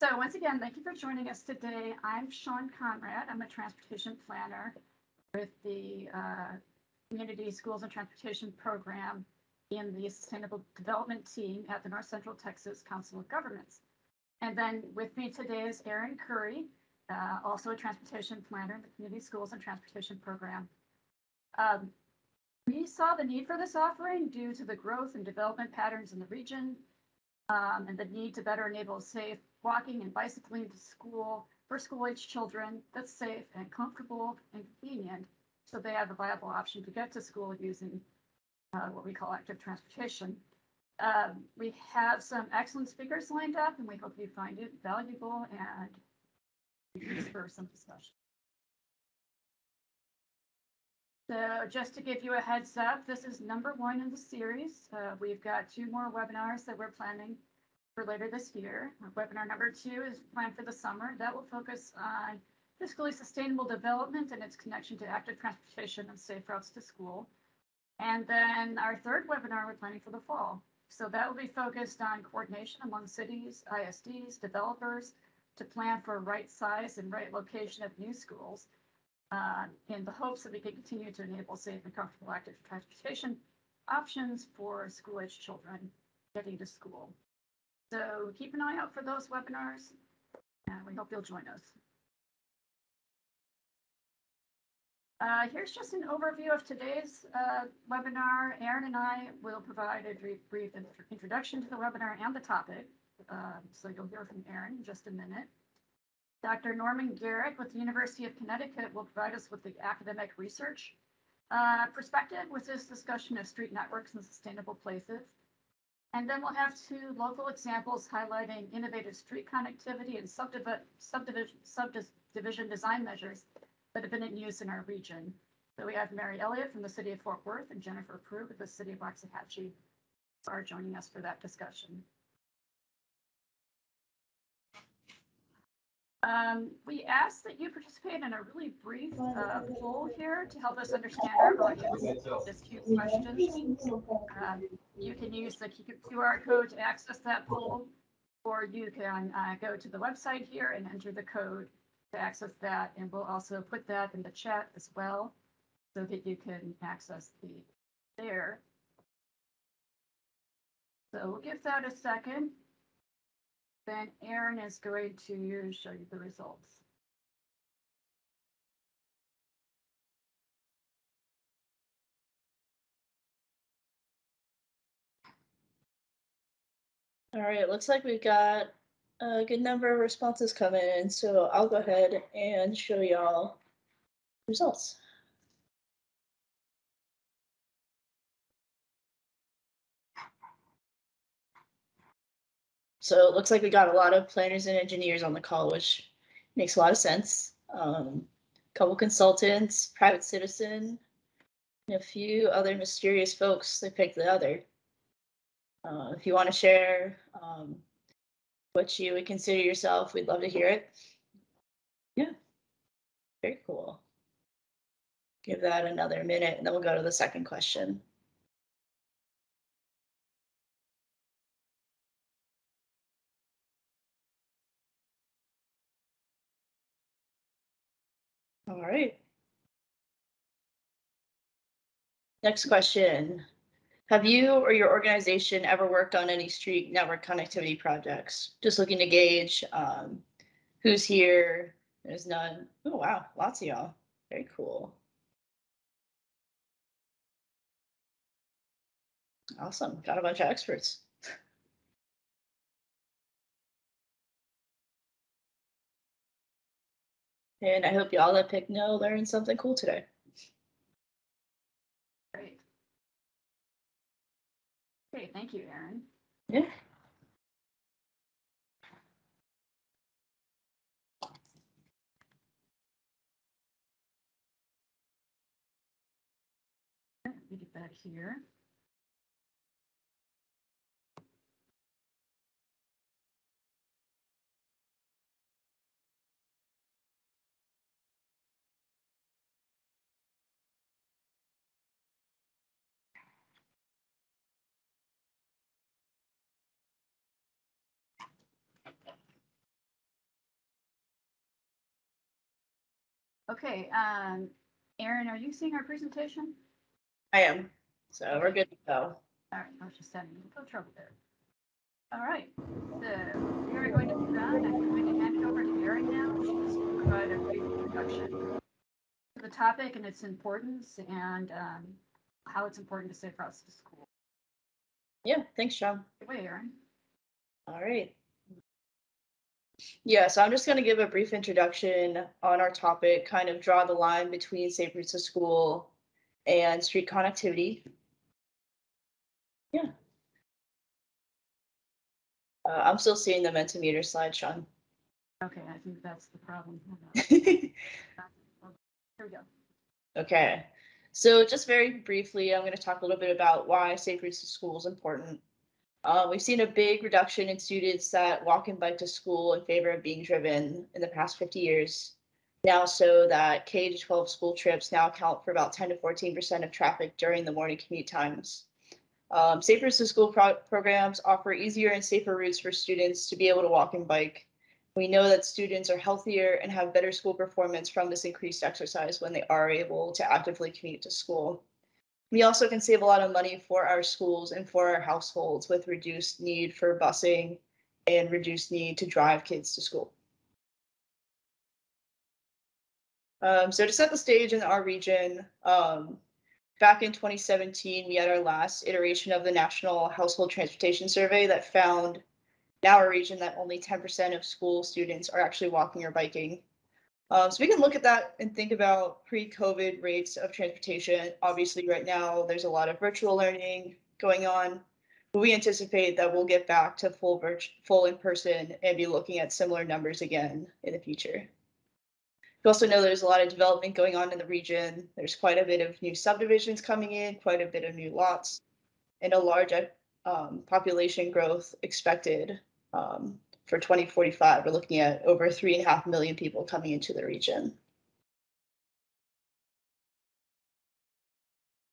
So once again, thank you for joining us today. I'm Shawn Conrad. I'm a transportation planner with the uh, Community Schools and Transportation Program in the Sustainable Development Team at the North Central Texas Council of Governments. And then with me today is Erin Curry, uh, also a transportation planner in the Community Schools and Transportation Program. Um, we saw the need for this offering due to the growth and development patterns in the region um, and the need to better enable safe walking and bicycling to school for school-age children that's safe and comfortable and convenient so they have a viable option to get to school using uh, what we call active transportation. Um, we have some excellent speakers lined up and we hope you find it valuable and for some discussion. So just to give you a heads up, this is number one in the series. Uh, we've got two more webinars that we're planning for later this year. Webinar number two is planned for the summer. That will focus on fiscally sustainable development and its connection to active transportation and safe routes to school. And then our third webinar we're planning for the fall. So that will be focused on coordination among cities, ISDs, developers to plan for right size and right location of new schools uh, in the hopes that we can continue to enable safe and comfortable active transportation options for school-age children getting to school. So keep an eye out for those webinars, and we hope you'll join us. Uh, here's just an overview of today's uh, webinar. Erin and I will provide a brief, brief introduction to the webinar and the topic. Uh, so you'll hear from Erin in just a minute. Dr. Norman Garrick with the University of Connecticut will provide us with the academic research uh, perspective with this discussion of street networks and sustainable places. And then we'll have two local examples highlighting innovative street connectivity and subdivision, subdivision, subdivision design measures that have been in use in our region. So we have Mary Elliott from the city of Fort Worth and Jennifer Pruitt with the city of Waxahachie are joining us for that discussion. Um, we ask that you participate in a really brief uh, poll here to help us understand our audience. Just few questions. Um, you can use the QR code to access that poll, or you can uh, go to the website here and enter the code to access that. And we'll also put that in the chat as well so that you can access the there. So we'll give that a second. Then Erin is going to show you the results. All right, it looks like we've got a good number of responses coming in, so I'll go ahead and show y'all results. So it looks like we got a lot of planners and engineers on the call, which makes a lot of sense. Um, a couple consultants, private citizen, and a few other mysterious folks. They picked the other. Uh, if you want to share um, what you would consider yourself, we'd love to hear it. Yeah, very cool. Give that another minute and then we'll go to the second question. All right. Next question. Have you or your organization ever worked on any street network connectivity projects? Just looking to gauge um, who's here. There's none. Oh, wow. Lots of y'all. Very cool. Awesome. Got a bunch of experts. And I hope y'all that picked no learned something cool today. Great. Okay, thank you, Erin. Yeah. Let me get back here. Okay, um, Erin, are you seeing our presentation? I am, so we're good to go. All right, I was just having a little trouble there. All right, so we are going to move on. I'm going to hand it over to Erin now. She's going to provide a brief introduction to the topic and its importance and um, how it's important to safe across the school. Yeah, thanks, Shawn. Good way, Erin. All right. Yeah, so I'm just going to give a brief introduction on our topic, kind of draw the line between safe routes to school and street connectivity. Yeah. Uh, I'm still seeing the Mentimeter slide, Shawn. Okay, I think that's the problem. Here we go. Okay, so just very briefly, I'm going to talk a little bit about why safe routes to school is important. Uh, we've seen a big reduction in students that walk and bike to school in favor of being driven in the past 50 years. Now, so that K to 12 school trips now account for about 10 to 14% of traffic during the morning commute times. Um, safe routes to school pro- programs offer easier and safer routes for students to be able to walk and bike. We know that students are healthier and have better school performance from this increased exercise when they are able to actively commute to school. We also can save a lot of money for our schools and for our households with reduced need for busing and reduced need to drive kids to school. Um, so to set the stage in our region, um, back in 2017, we had our last iteration of the National Household Transportation Survey that found in our region that only 10% of school students are actually walking or biking. Um, so we can look at that and think about pre-COVID rates of transportation. Obviously, right now there's a lot of virtual learning going on, but we anticipate that we'll get back to full full in person and be looking at similar numbers again in the future. We also know there's a lot of development going on in the region. There's quite a bit of new subdivisions coming in, quite a bit of new lots, and a large um, population growth expected um, for 2045. We're looking at over three and a half million people coming into the region.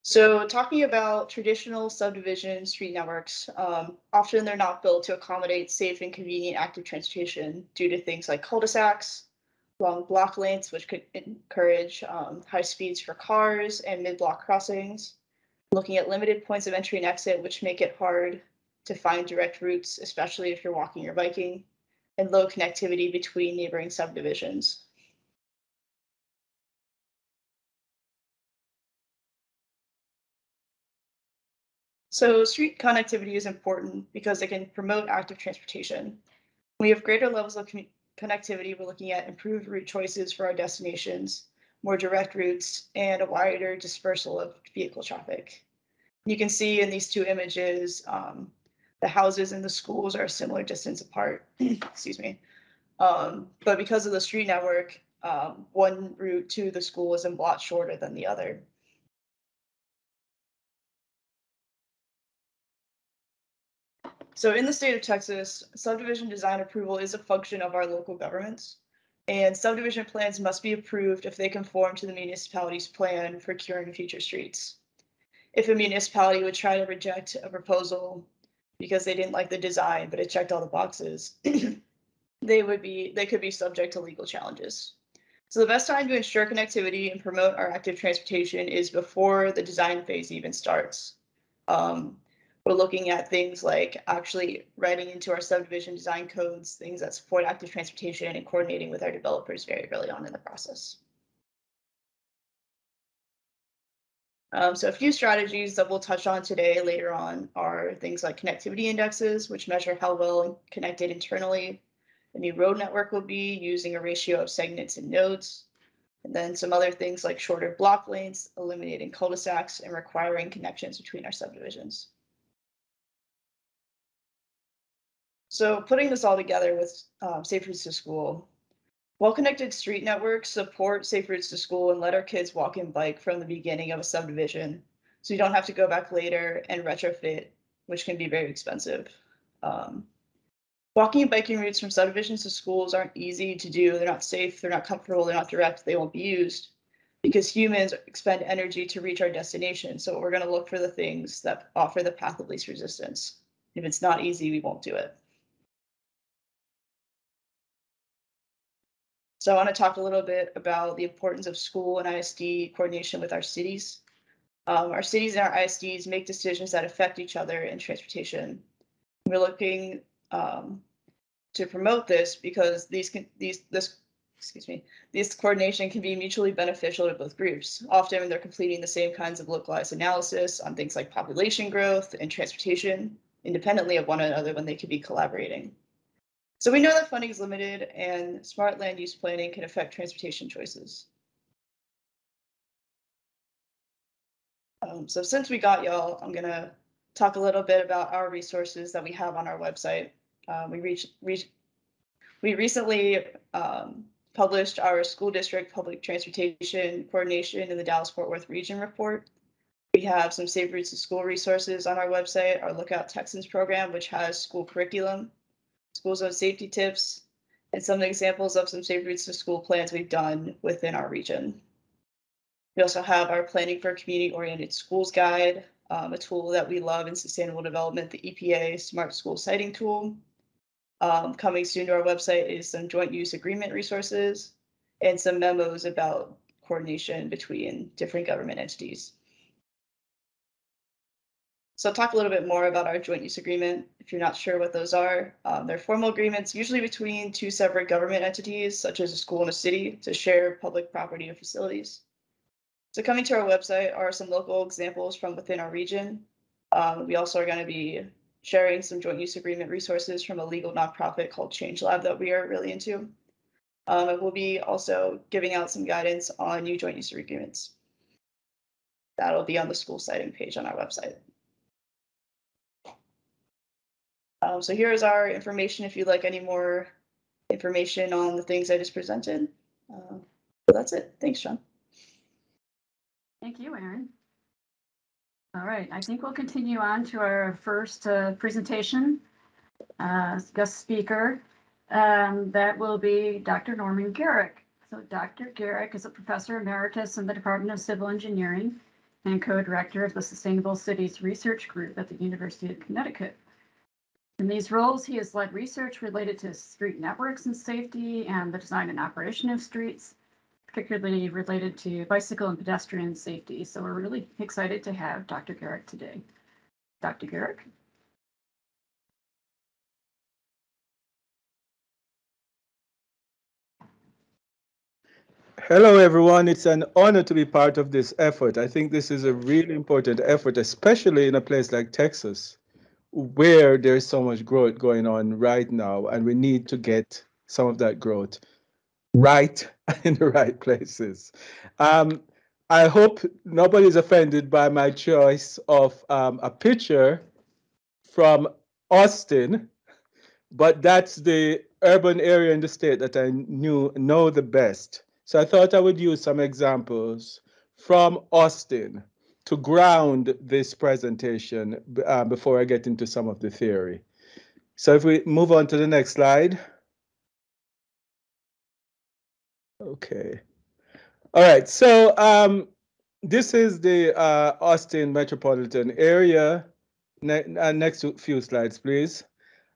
So talking about traditional subdivision street networks, um, often they're not built to accommodate safe and convenient active transportation due to things like cul-de-sacs, long block lengths, which could encourage um, high speeds for cars and mid-block crossings. Looking at limited points of entry and exit, which make it hard to find direct routes, especially if you're walking or biking, and low connectivity between neighboring subdivisions. So street connectivity is important because it can promote active transportation. We have greater levels of connectivity. We're looking at improved route choices for our destinations, more direct routes, and a wider dispersal of vehicle traffic. You can see in these two images, um, the houses and the schools are a similar distance apart. Excuse me. Um, but because of the street network, um, one route to the school is a lot shorter than the other. So in the state of Texas, subdivision design approval is a function of our local governments. And subdivision plans must be approved if they conform to the municipality's plan for curing future streets. If a municipality would try to reject a proposal because they didn't like the design, but it checked all the boxes, they would be they could be subject to legal challenges. So the best time to ensure connectivity and promote our active transportation is before the design phase even starts. Um, we're looking at things like actually writing into our subdivision design codes, things that support active transportation and coordinating with our developers very early on in the process. Um, so a few strategies that we'll touch on today later on are things like connectivity indexes, which measure how well connected internally the new road network will be using a ratio of segments and nodes. And then some other things like shorter block lengths, eliminating cul-de-sacs, and requiring connections between our subdivisions. So putting this all together with um, Safe Routes to School, well-connected street networks support Safe Routes to School and let our kids walk and bike from the beginning of a subdivision. So you don't have to go back later and retrofit, which can be very expensive. Um, walking and biking routes from subdivisions to schools aren't easy to do. They're not safe, they're not comfortable, they're not direct, they won't be used because humans expend energy to reach our destination. So we're going to look for the things that offer the path of least resistance. If it's not easy, we won't do it. So I want to talk a little bit about the importance of school and ISD coordination with our cities. Um, our cities and our ISDs make decisions that affect each other in transportation. We're looking um, to promote this because these can these this excuse me this coordination can be mutually beneficial to both groups. Often they're completing the same kinds of localized analysis on things like population growth and transportation independently of one another when they could be collaborating. So we know that funding is limited and smart land use planning can affect transportation choices. Um, so since we got y'all, I'm gonna talk a little bit about our resources that we have on our website. Uh, we reached, reached, we recently um, published our school district public transportation coordination in the Dallas Fort Worth region report. We have some Safe Routes to School resources on our website, our Lookout Texans program, which has school curriculum, school zone safety tips, and some examples of some Safe Routes to School plans we've done within our region. We also have our Planning for Community Oriented Schools Guide, um, a tool that we love in sustainable development, the EPA Smart School Siting Tool. Um, coming soon to our website is some joint use agreement resources and some memos about coordination between different government entities. So I'll talk a little bit more about our joint use agreement. If you're not sure what those are, um, they're formal agreements usually between two separate government entities, such as a school and a city, to share public property and facilities. So coming to our website are some local examples from within our region. Um, we also are going to be sharing some joint use agreement resources from a legal nonprofit called Change Lab that we are really into. Um, we'll be also giving out some guidance on new joint use agreements. That'll be on the school siting page on our website. Um, so here is our information if you'd like any more information on the things I just presented. Uh, so that's it. Thanks, Shawn. Thank you, Erin. All right, I think we'll continue on to our first uh, presentation. Uh, guest speaker, um, that will be Dr. Norman Garrick. So Dr. Garrick is a professor emeritus in the Department of Civil Engineering and co-director of the Sustainable Cities Research Group at the University of Connecticut. In these roles, he has led research related to street networks and safety and the design and operation of streets, particularly related to bicycle and pedestrian safety. So we're really excited to have Dr. Garrick today. Dr. Garrick. Hello, everyone. It's an honor to be part of this effort. I think this is a really important effort, especially in a place like Texas, where there's so much growth going on right now, and we need to get some of that growth right in the right places. Um, I hope nobody's offended by my choice of um, a picture from Austin, but that's the urban area in the state that I knew know the best. So I thought I would use some examples from Austin to ground this presentation uh, before I get into some of the theory. So if we move on to the next slide. Okay. All right. So um, this is the uh, Austin metropolitan area. Ne uh, next few slides, please.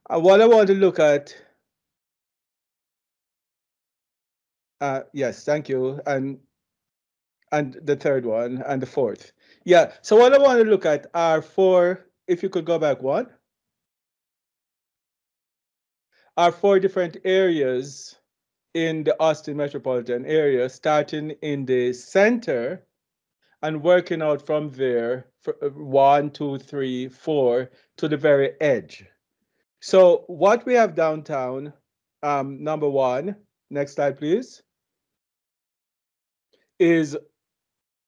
Uh, what I want to look at. Uh, yes, thank you. And and the third one and the fourth. Yeah. So what I want to look at are four. If you could go back one. Are four different areas in the Austin metropolitan area, starting in the center and working out from there, uh, one, two, three, four, to the very edge. So what we have downtown, um, number one, next slide, please, is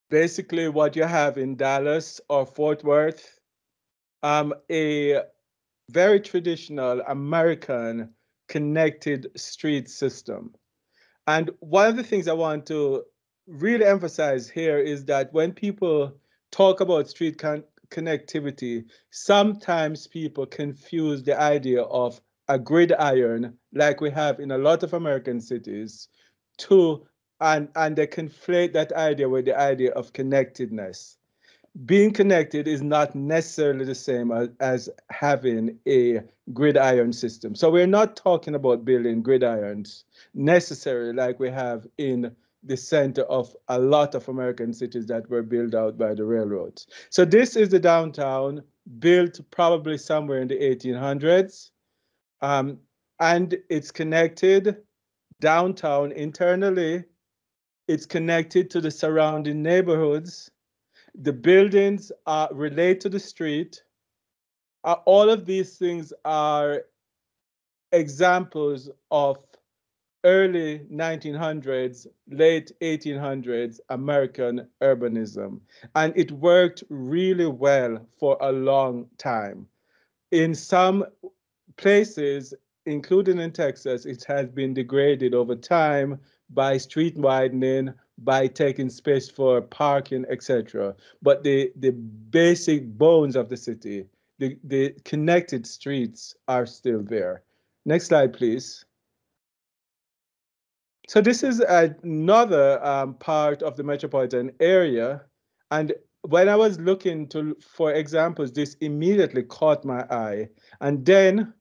basically what you have in Dallas or Fort Worth, um, a very traditional American connected street system. And one of the things I want to really emphasize here is that when people talk about street con connectivity, sometimes people confuse the idea of a gridiron, like we have in a lot of American cities, to and and they conflate that idea with the idea of connectedness. being connected is not necessarily the same as, as having a gridiron system. So we're not talking about building gridirons necessarily like we have in the center of a lot of American cities that were built out by the railroads. So this is the downtown built probably somewhere in the 1800s. Um, and it's connected downtown internally. It's connected to the surrounding neighborhoods. The buildings are relate to the street. Uh, all of these things are examples of early 1900s, late 1800s American urbanism. And it worked really well for a long time. In some places, including in Texas, it has been degraded over time by street widening, by taking space for parking, etc. But the, the basic bones of the city, the, the connected streets are still there. Next slide, please. So this is another um, part of the metropolitan area. And when I was looking to for examples, this immediately caught my eye. And then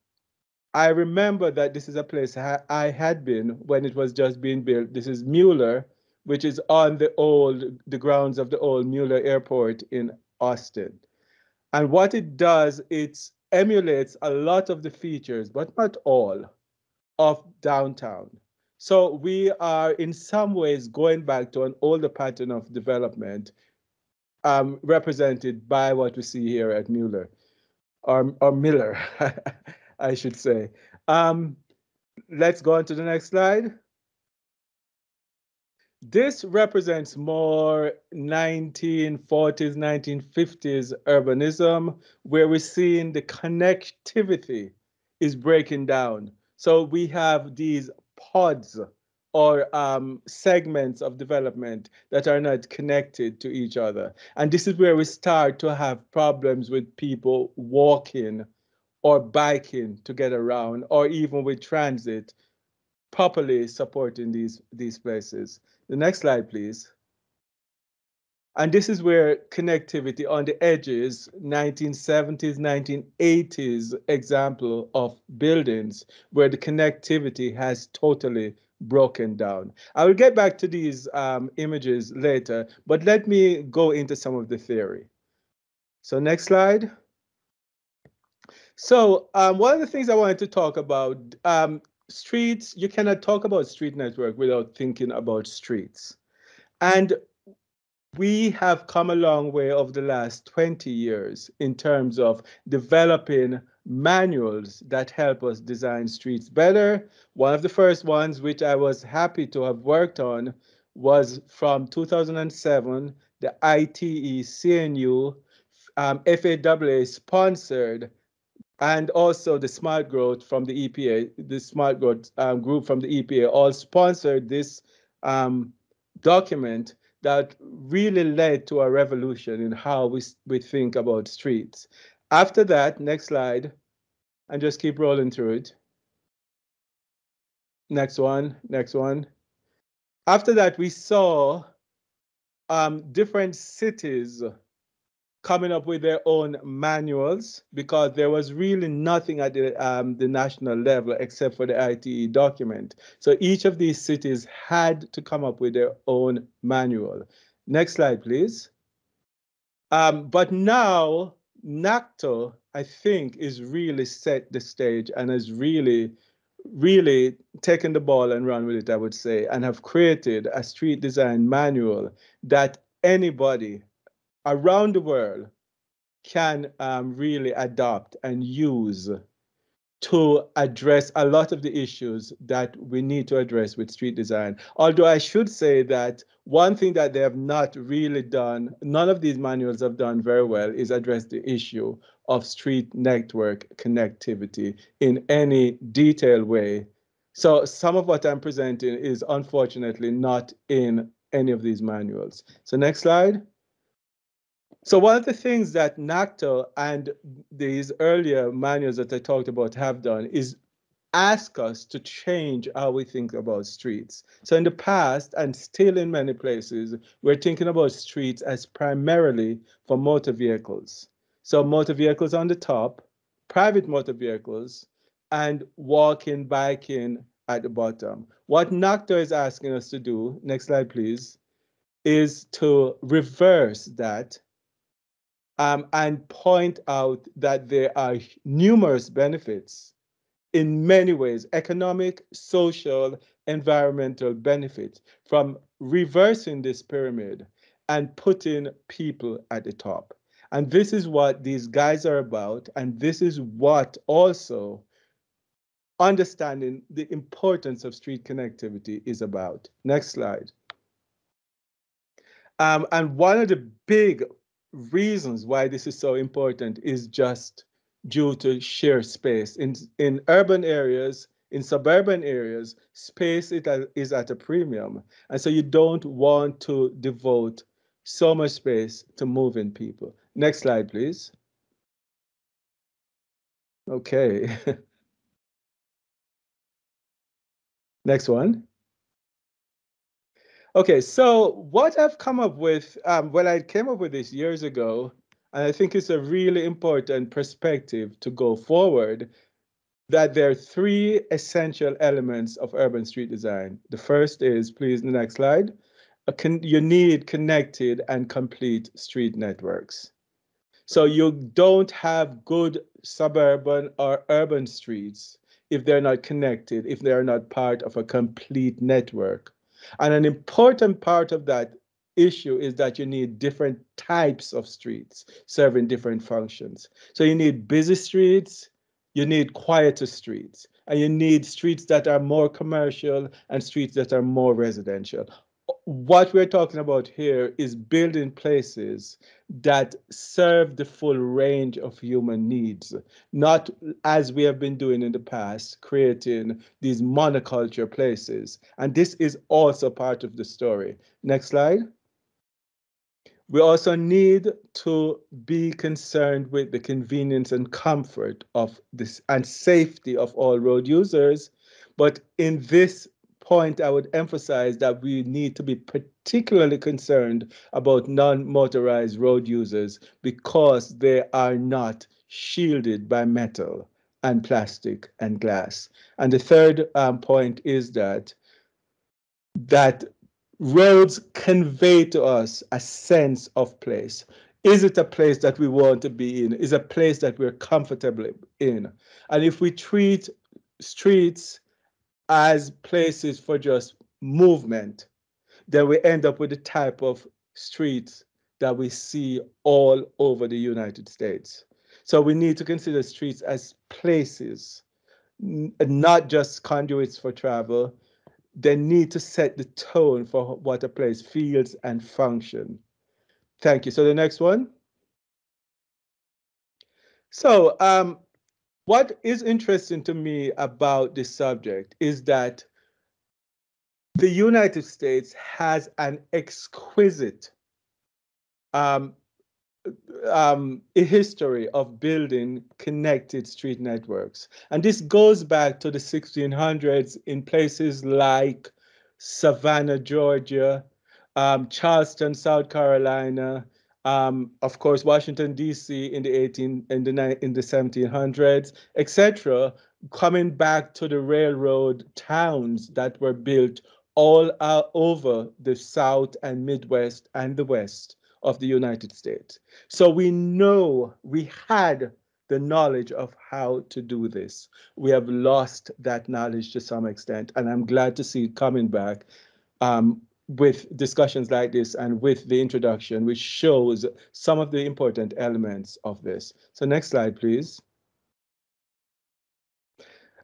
I remember that this is a place I had been when it was just being built. This is Mueller, which is on the old, the grounds of the old Mueller Airport in Austin. And what it does, it emulates a lot of the features, but not all, of downtown. So we are in some ways going back to an older pattern of development um, represented by what we see here at Mueller, or, or Miller, I should say. Um, let's go on to the next slide. This represents more 1940s, 1950s urbanism, where we're seeing the connectivity is breaking down. So we have these pods or um, segments of development that are not connected to each other. And this is where we start to have problems with people walking or biking to get around, or even with transit properly supporting these, these places. The next slide, please. And this is where connectivity on the edges, 1970s, 1980s example of buildings where the connectivity has totally broken down. I will get back to these um, images later, but let me go into some of the theory. So next slide. So um, one of the things I wanted to talk about, um, streets, you cannot talk about street network without thinking about streets. And we have come a long way over the last 20 years in terms of developing manuals that help us design streets better. One of the first ones, which I was happy to have worked on, was from 2007, the ITE CNU um, FAA sponsored, and also the Smart Growth from the EPA, the Smart Growth um, group from the EPA, all sponsored this um, document that really led to a revolution in how we, we think about streets. After that, next slide, and just keep rolling through it. Next one, next one. After that, we saw um, different cities coming up with their own manuals because there was really nothing at the, um, the national level except for the ITE document. So each of these cities had to come up with their own manual. Next slide, please. Um, but now NACTO, I think, is really set the stage and has really, really taken the ball and run with it, I would say, and have created a street design manual that anybody around the world can um, really adopt and use to address a lot of the issues that we need to address with street design. Although I should say that one thing that they have not really done, none of these manuals have done very well, is address the issue of street network connectivity in any detailed way. So some of what I'm presenting is unfortunately not in any of these manuals. So next slide. So one of the things that NACTO and these earlier manuals that I talked about have done is ask us to change how we think about streets. So in the past, and still in many places, we're thinking about streets as primarily for motor vehicles. So motor vehicles on the top, private motor vehicles, and walking, biking at the bottom. What NACTO is asking us to do, next slide please, is to reverse that um, and point out that there are numerous benefits in many ways, economic, social, environmental benefits from reversing this pyramid and putting people at the top. And this is what these guys are about. And this is what also understanding the importance of street connectivity is about. Next slide. Um, and one of the big reasons why this is so important is just due to sheer space. In, in urban areas, in suburban areas, space is at a premium. And so you don't want to devote so much space to moving people. Next slide, please. Okay. Next one. Okay, so what I've come up with, um, well, I came up with this years ago, and I think it's a really important perspective to go forward, that there are three essential elements of urban street design. The first is, please, the next slide, you need connected and complete street networks. So you don't have good suburban or urban streets if they're not connected, if they're not part of a complete network. And an important part of that issue is that you need different types of streets serving different functions. So you need busy streets, you need quieter streets, and you need streets that are more commercial and streets that are more residential what we're talking about here is building places that serve the full range of human needs, not as we have been doing in the past, creating these monoculture places. And this is also part of the story. Next slide. We also need to be concerned with the convenience and comfort of this and safety of all road users. But in this point, I would emphasize that we need to be particularly concerned about non-motorized road users because they are not shielded by metal and plastic and glass. And the third um, point is that that roads convey to us a sense of place. Is it a place that we want to be in? Is a place that we're comfortable in? And if we treat streets as places for just movement, then we end up with the type of streets that we see all over the United States. So we need to consider streets as places, not just conduits for travel. They need to set the tone for what a place feels and function. Thank you. So the next one. So um, what is interesting to me about this subject is that the United States has an exquisite um, um, a history of building connected street networks. And this goes back to the 1600s in places like Savannah, Georgia, um, Charleston, South Carolina, um, of course, Washington D.C. in the 18 in the in the 1700s, etc. Coming back to the railroad towns that were built all uh, over the South and Midwest and the West of the United States. So we know we had the knowledge of how to do this. We have lost that knowledge to some extent, and I'm glad to see it coming back. Um, with discussions like this and with the introduction, which shows some of the important elements of this. So next slide, please.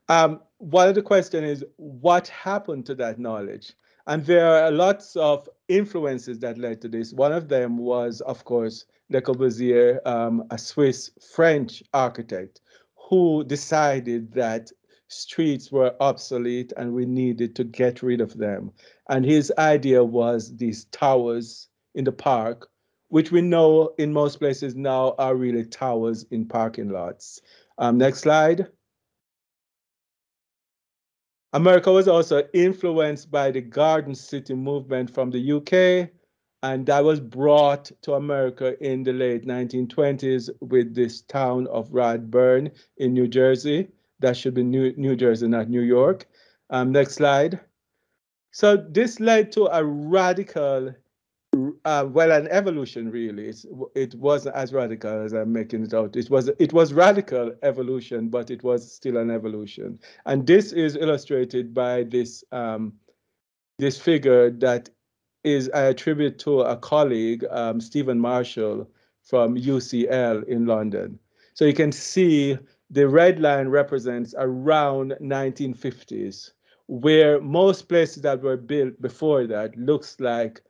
Um, one of the question is, what happened to that knowledge? And there are lots of influences that led to this. One of them was, of course, Le Corbusier, um, a Swiss French architect, who decided that streets were obsolete and we needed to get rid of them. And his idea was these towers in the park, which we know in most places now are really towers in parking lots. Um, next slide. America was also influenced by the Garden City movement from the UK, and that was brought to America in the late 1920s with this town of Radburn in New Jersey. That should be New, New Jersey, not New York. Um, next slide. So this led to a radical, uh, well, an evolution really. It's, it wasn't as radical as I'm making it out. It was it was radical evolution, but it was still an evolution. And this is illustrated by this um, this figure that is I attribute to a colleague, um, Stephen Marshall from UCL in London. So you can see the red line represents around 1950s, where most places that were built before that looks like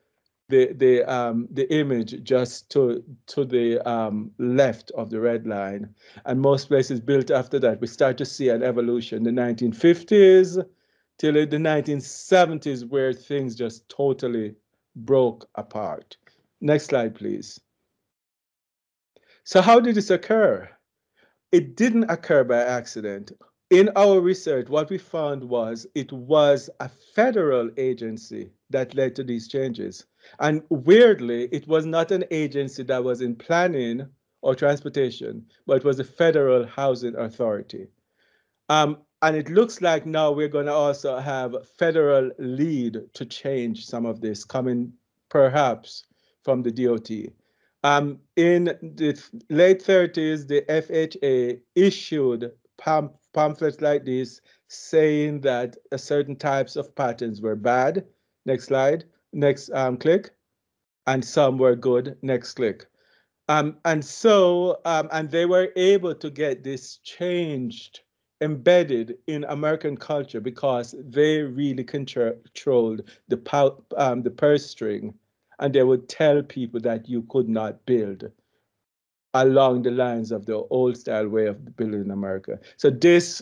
the the um, the image just to to the um, left of the red line, and most places built after that. We start to see an evolution. The 1950s till the 1970s, where things just totally broke apart. Next slide, please. So how did this occur? It didn't occur by accident. In our research, what we found was it was a federal agency that led to these changes. And weirdly, it was not an agency that was in planning or transportation, but it was a federal housing authority. Um, and it looks like now we're going to also have federal lead to change some of this coming perhaps from the DOT. Um, in the late 30s, the FHA issued pam pamphlets like this saying that certain types of patterns were bad. Next slide, next um, click. And some were good, next click. Um, and so, um, and they were able to get this changed embedded in American culture because they really controlled the, um, the purse string and they would tell people that you could not build along the lines of the old style way of building in America. So this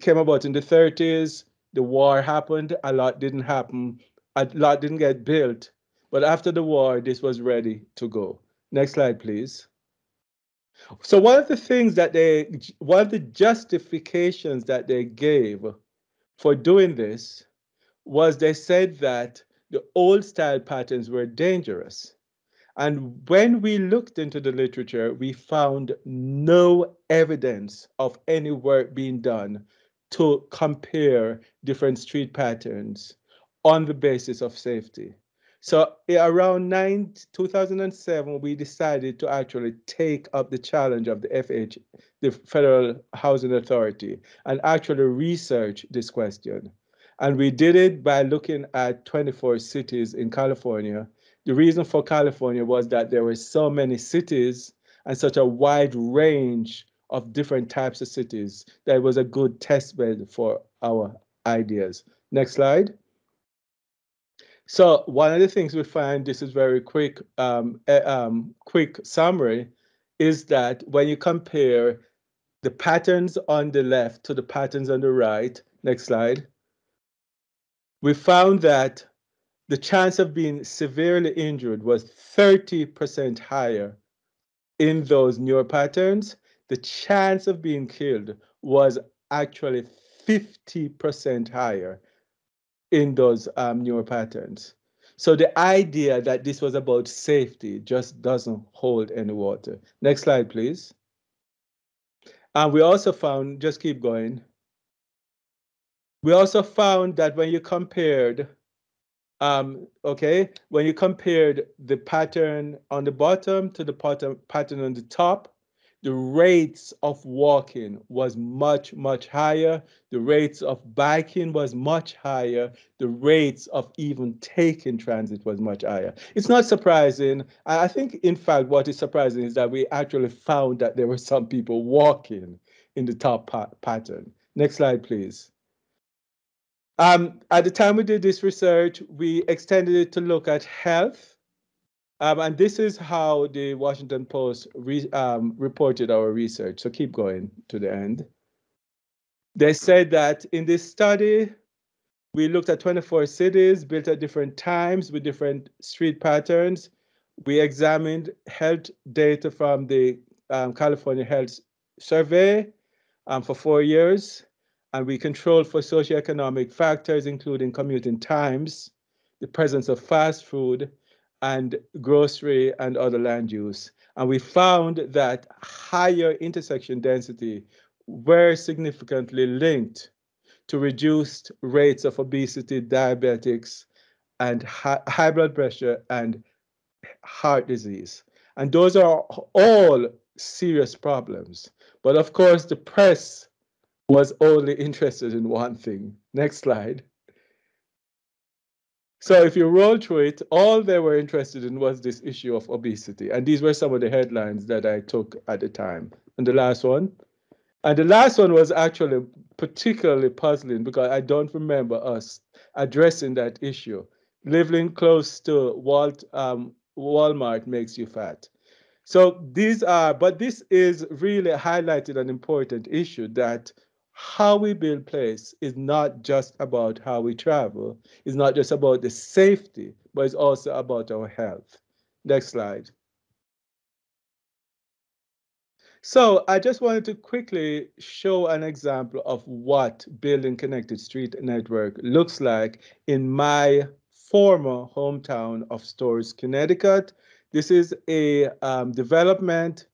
came about in the 30s. The war happened, a lot didn't happen, a lot didn't get built. But after the war, this was ready to go. Next slide, please. So one of the things that they, one of the justifications that they gave for doing this was they said that the old style patterns were dangerous. And when we looked into the literature, we found no evidence of any work being done to compare different street patterns on the basis of safety. So eh, around nine, 2007, we decided to actually take up the challenge of the FH, the Federal Housing Authority, and actually research this question. And we did it by looking at 24 cities in California. The reason for California was that there were so many cities and such a wide range of different types of cities that it was a good test bed for our ideas. Next slide. So one of the things we find, this is very quick, um, um, quick summary, is that when you compare the patterns on the left to the patterns on the right, next slide, we found that the chance of being severely injured was 30% higher in those newer patterns. The chance of being killed was actually 50% higher in those um, newer patterns. So the idea that this was about safety just doesn't hold any water. Next slide, please. And we also found, just keep going. We also found that when you compared, um, okay, when you compared the pattern on the bottom to the pattern, pattern on the top, the rates of walking was much, much higher. The rates of biking was much higher. The rates of even taking transit was much higher. It's not surprising. I think, in fact, what is surprising is that we actually found that there were some people walking in the top pa pattern. Next slide, please. Um, at the time we did this research, we extended it to look at health um, and this is how the Washington Post re, um, reported our research. So keep going to the end. They said that in this study, we looked at 24 cities built at different times with different street patterns. We examined health data from the um, California Health Survey um, for four years. And we control for socioeconomic factors, including commuting times, the presence of fast food, and grocery and other land use. And we found that higher intersection density were significantly linked to reduced rates of obesity, diabetics, and high blood pressure and heart disease. And those are all serious problems. But of course, the press was only interested in one thing. Next slide. So if you roll through it, all they were interested in was this issue of obesity. And these were some of the headlines that I took at the time. And the last one. And the last one was actually particularly puzzling because I don't remember us addressing that issue. Living close to Walt, um, Walmart makes you fat. So these are, but this is really highlighted an important issue that how we build place is not just about how we travel, it's not just about the safety, but it's also about our health. Next slide. So I just wanted to quickly show an example of what building connected street network looks like in my former hometown of Storrs, Connecticut. This is a um, development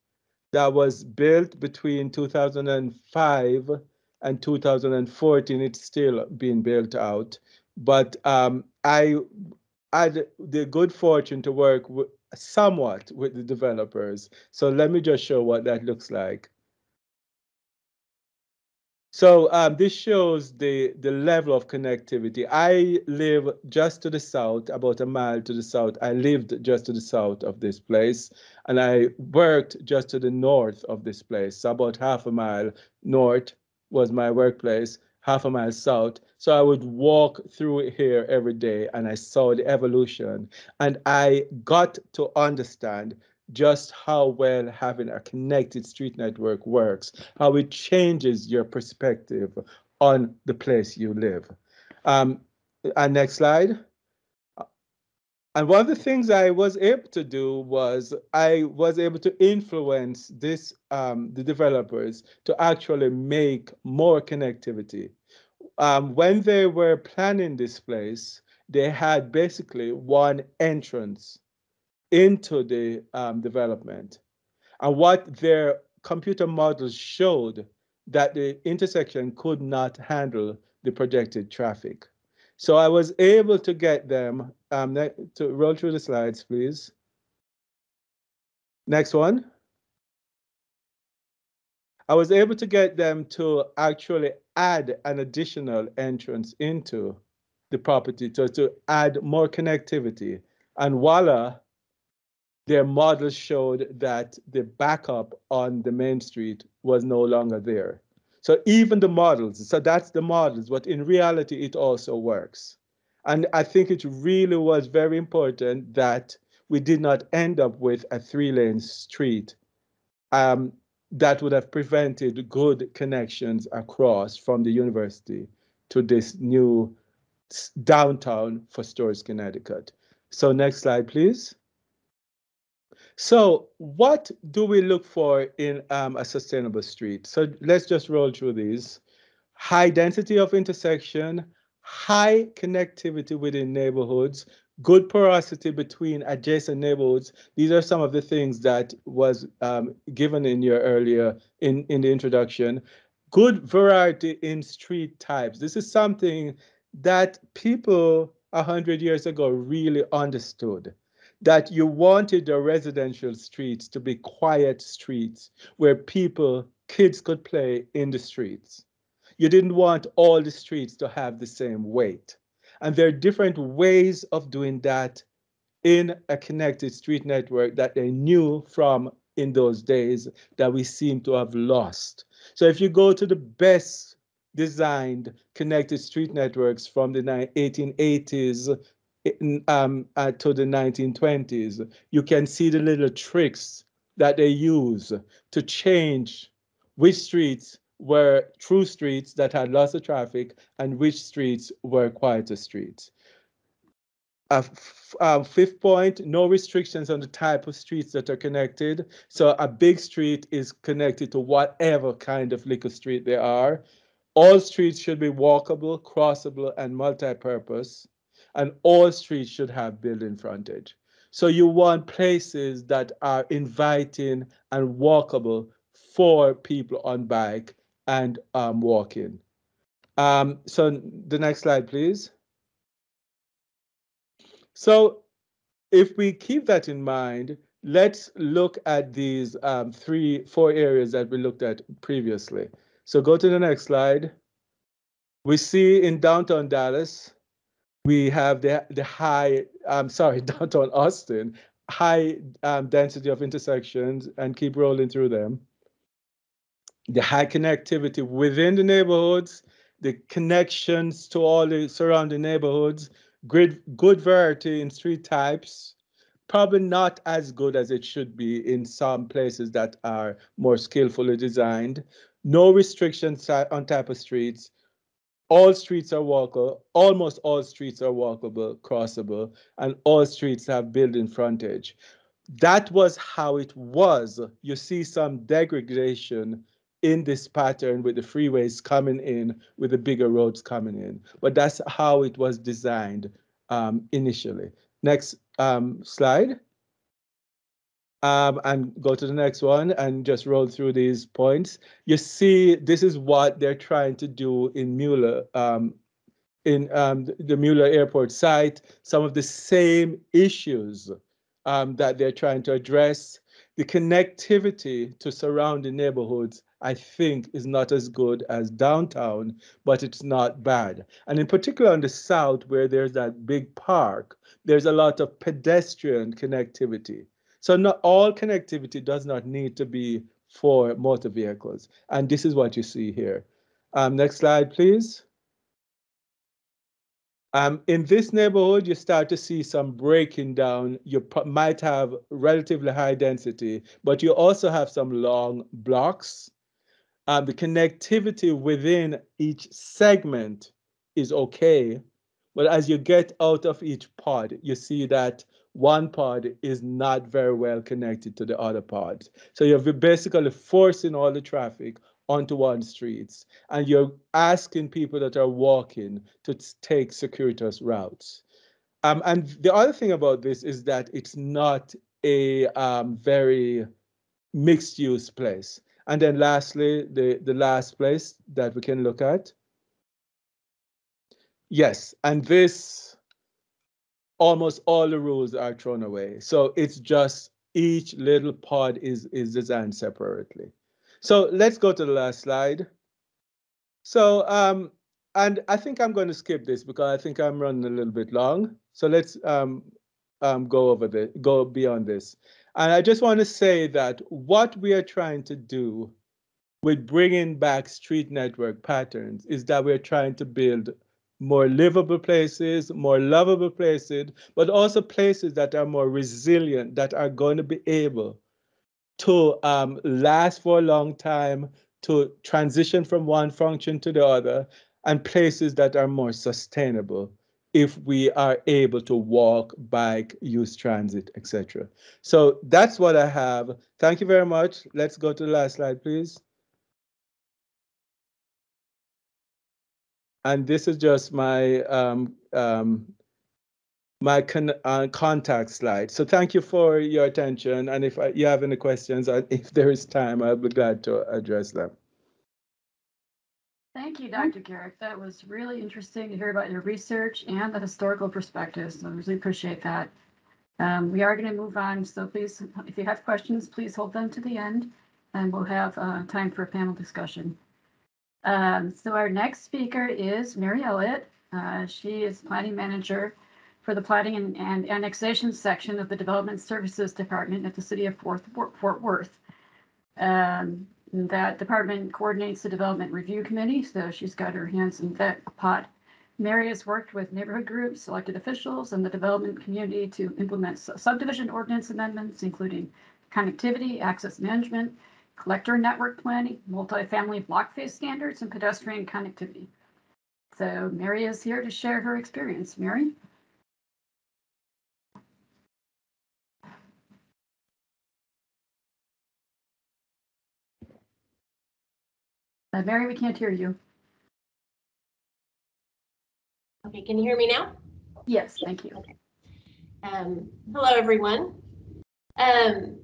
that was built between 2005 and 2014. It's still being built out. But um, I had the good fortune to work somewhat with the developers. So let me just show what that looks like. So um, this shows the, the level of connectivity. I live just to the south, about a mile to the south. I lived just to the south of this place, and I worked just to the north of this place, so about half a mile north was my workplace, half a mile south. So I would walk through here every day and I saw the evolution. And I got to understand just how well having a connected street network works, how it changes your perspective on the place you live. Um, and next slide. And one of the things I was able to do was I was able to influence this um, the developers to actually make more connectivity. Um, when they were planning this place, they had basically one entrance into the um, development. And what their computer models showed that the intersection could not handle the projected traffic. So I was able to get them um, to roll through the slides, please. Next one. I was able to get them to actually add an additional entrance into the property to, to add more connectivity. And voila, their model showed that the backup on the main street was no longer there. So even the models, so that's the models, but in reality, it also works. And I think it really was very important that we did not end up with a three lane street um, that would have prevented good connections across from the university to this new downtown for Storrs, Connecticut. So next slide, please. So what do we look for in um, a sustainable street? So let's just roll through these. High density of intersection, high connectivity within neighborhoods, good porosity between adjacent neighborhoods. These are some of the things that was um, given in your earlier in, in the introduction. Good variety in street types. This is something that people a hundred years ago really understood that you wanted the residential streets to be quiet streets where people, kids could play in the streets. You didn't want all the streets to have the same weight. And there are different ways of doing that in a connected street network that they knew from in those days that we seem to have lost. So if you go to the best designed connected street networks from the 1880s um, uh, to the 1920s, you can see the little tricks that they use to change which streets were true streets that had lots of traffic and which streets were quieter streets. Uh, fifth point, no restrictions on the type of streets that are connected. So a big street is connected to whatever kind of liquor street there are All streets should be walkable, crossable, and multi-purpose, and all streets should have building frontage. So you want places that are inviting and walkable for people on bike and um, walking. Um, so the next slide, please. So if we keep that in mind, let's look at these um, three, four areas that we looked at previously. So go to the next slide. We see in downtown Dallas, we have the, the high, I'm sorry, downtown Austin, high um, density of intersections and keep rolling through them. The high connectivity within the neighborhoods, the connections to all the surrounding neighborhoods, good, good variety in street types, probably not as good as it should be in some places that are more skillfully designed. No restrictions on type of streets. All streets are walkable, almost all streets are walkable, crossable, and all streets have building frontage. That was how it was. You see some degradation in this pattern with the freeways coming in, with the bigger roads coming in. But that's how it was designed um, initially. Next um, slide. Um, and go to the next one and just roll through these points. You see, this is what they're trying to do in Mueller, um, in um, the Mueller Airport site, some of the same issues um, that they're trying to address. The connectivity to surrounding neighborhoods I think is not as good as downtown, but it's not bad. And in particular in the south, where there's that big park, there's a lot of pedestrian connectivity. So not all connectivity does not need to be for motor vehicles. And this is what you see here. Um, next slide, please. Um, in this neighborhood, you start to see some breaking down. You might have relatively high density, but you also have some long blocks um, the connectivity within each segment is okay. But as you get out of each pod, you see that one pod is not very well connected to the other pods. So you're basically forcing all the traffic onto one streets and you're asking people that are walking to take circuitous routes. Um, and the other thing about this is that it's not a um, very mixed use place. And then lastly, the, the last place that we can look at. Yes, and this, almost all the rules are thrown away. So it's just each little pod is, is designed separately. So let's go to the last slide. So, um, and I think I'm going to skip this because I think I'm running a little bit long. So let's um, um, go over the, go beyond this. And I just want to say that what we are trying to do with bringing back street network patterns is that we're trying to build more livable places, more lovable places, but also places that are more resilient, that are going to be able to um, last for a long time, to transition from one function to the other, and places that are more sustainable if we are able to walk, bike, use transit, etc. So that's what I have. Thank you very much. Let's go to the last slide, please. And this is just my um, um, my con uh, contact slide. So thank you for your attention. And if I, you have any questions, if there is time, I'll be glad to address them. Thank you, Dr. Garrick. That was really interesting to hear about your research and the historical perspectives. I really appreciate that. Um, we are going to move on, so please, if you have questions, please hold them to the end, and we'll have uh, time for a panel discussion. Um, so our next speaker is Mary Elliott. Uh, she is planning manager for the planning and, and, annexation section of the Development Services Department at the City of Fort, Fort Worth. Um, that department coordinates the Development Review Committee, so she's got her hands in that pot. Mary has worked with neighborhood groups, elected officials, and the development community to implement subdivision ordinance amendments, including connectivity, access management, collector network planning, multifamily block face standards, and pedestrian connectivity. So Mary is here to share her experience. Mary? Uh, Mary, we can't hear you. Okay, can you hear me now? Yes, thank you. Um, hello, everyone. Um,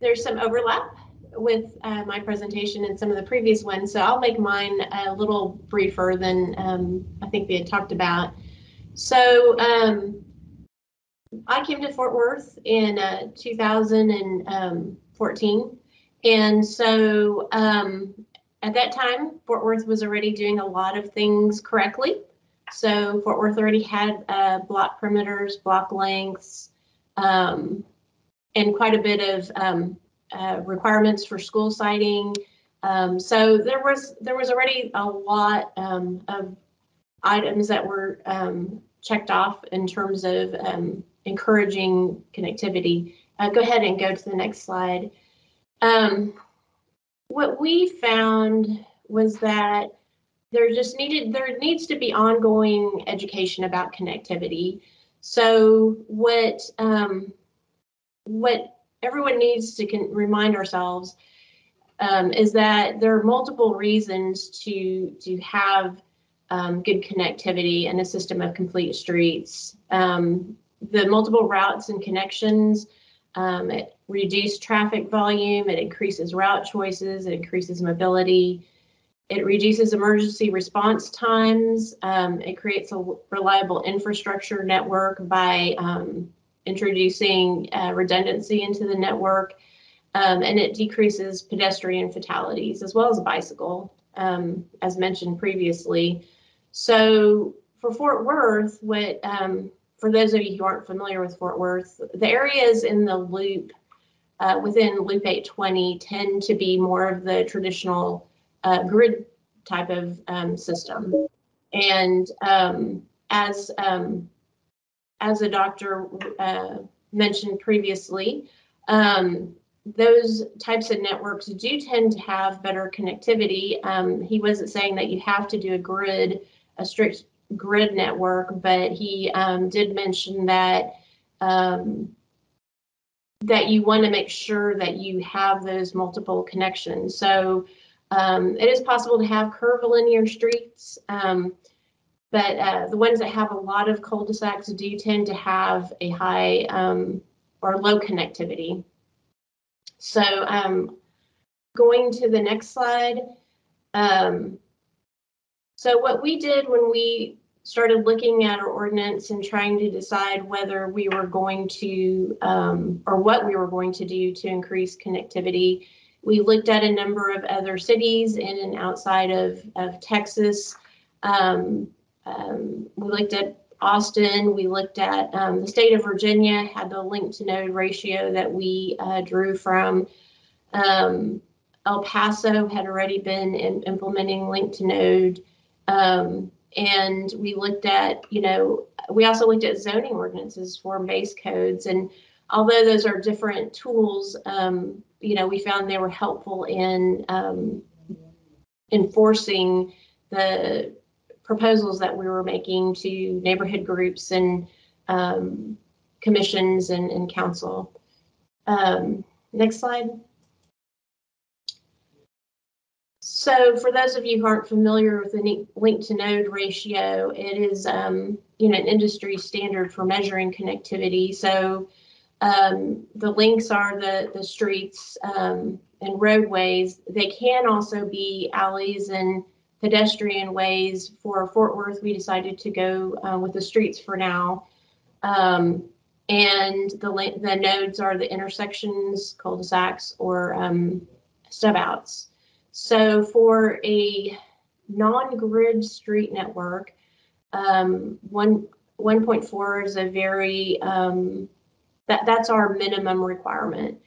there's some overlap with uh, my presentation and some of the previous ones, so I'll make mine a little briefer than um, I think we had talked about. So um, I came to Fort Worth in uh, 2014, and so um, at that time, Fort Worth was already doing a lot of things correctly. So Fort Worth already had uh, block perimeters, block lengths, um, and quite a bit of um, uh, requirements for school siting. Um, so there was there was already a lot um, of items that were um, checked off in terms of um, encouraging connectivity. Uh, go ahead and go to the next slide. What we found was that there just needed there needs to be ongoing education about connectivity. So what um, what everyone needs to con- remind ourselves um, is that there are multiple reasons to to have um, good connectivity and a system of complete streets. Um, the multiple routes and connections um, it reduces traffic volume, it increases route choices, it increases mobility, it reduces emergency response times, um, it creates a reliable infrastructure network by um, introducing uh, redundancy into the network, um, and it decreases pedestrian fatalities as well as bicycle, um, as mentioned previously. So for Fort Worth, what um, for those of you who aren't familiar with Fort Worth, the areas in the loop uh, within Loop 820 tend to be more of the traditional uh, grid type of um, system. And um, as um, as a doctor uh, mentioned previously, um, those types of networks do tend to have better connectivity. Um, he wasn't saying that you have to do a grid, a strict grid network, but he um, did mention that um, that you want to make sure that you have those multiple connections. So um, it is possible to have curvilinear streets, um, but uh, the ones that have a lot of cul-de-sacs do tend to have a high um, or low connectivity. So um, going to the next slide. So what we did when we started looking at our ordinance and trying to decide whether we were going to, um, or what we were going to do to increase connectivity, we looked at a number of other cities in and outside of, of Texas. Um, um, we looked at Austin, we looked at um, the state of Virginia, had the link to node ratio that we uh, drew from. Um, El Paso had already been in, implementing link to node. And we looked at, you know, we also looked at zoning ordinances, form-based codes, and although those are different tools, um, you know, we found they were helpful in um, enforcing the proposals that we were making to neighborhood groups and um, commissions and, and council. Um, next slide. So for those of you who aren't familiar with the link to node ratio, it is um, you know an industry standard for measuring connectivity. So um, the links are the the streets um, and roadways. They can also be alleys and pedestrian ways. For Fort Worth, we decided to go uh, with the streets for now. Um, and the the nodes are the intersections, cul-de-sacs, or um, stub outs. So for a non-grid street network, um, one 1.4 is a very um, that that's our minimum requirement.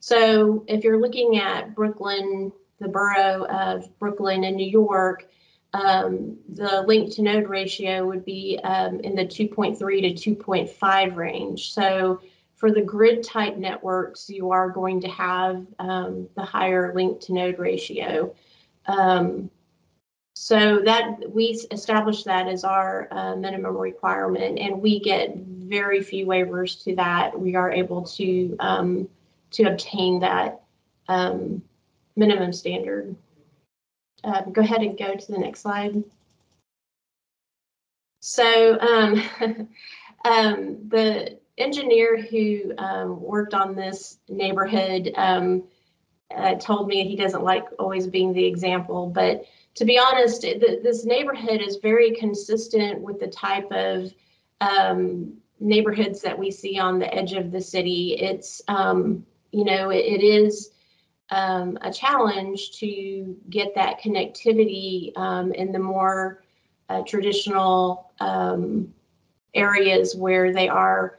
So if you're looking at Brooklyn, the borough of Brooklyn in New York, um, the link to node ratio would be um, in the 2.3 to 2.5 range. So for the grid type networks, you are going to have um, the higher link to node ratio. Um, so that we establish that as our uh, minimum requirement, and we get very few waivers to that. We are able to um, to obtain that um, minimum standard. Uh, go ahead and go to the next slide. So um, um, the engineer who um, worked on this neighborhood um, uh, told me he doesn't like always being the example, but to be honest, th- this neighborhood is very consistent with the type of um, neighborhoods that we see on the edge of the city. It's, um, you know, it, it is um, a challenge to get that connectivity um, in the more uh, traditional areas where they are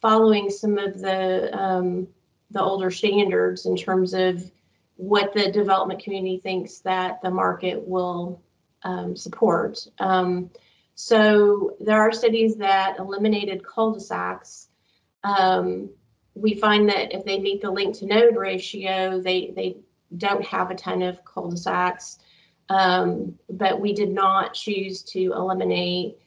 following some of the um, the older standards in terms of what the development community thinks that the market will um, support. Um, so there are cities that eliminated cul-de-sacs. Um, we find that if they meet the link to node ratio, they they don't have a ton of cul-de-sacs. Um, but we did not choose to eliminate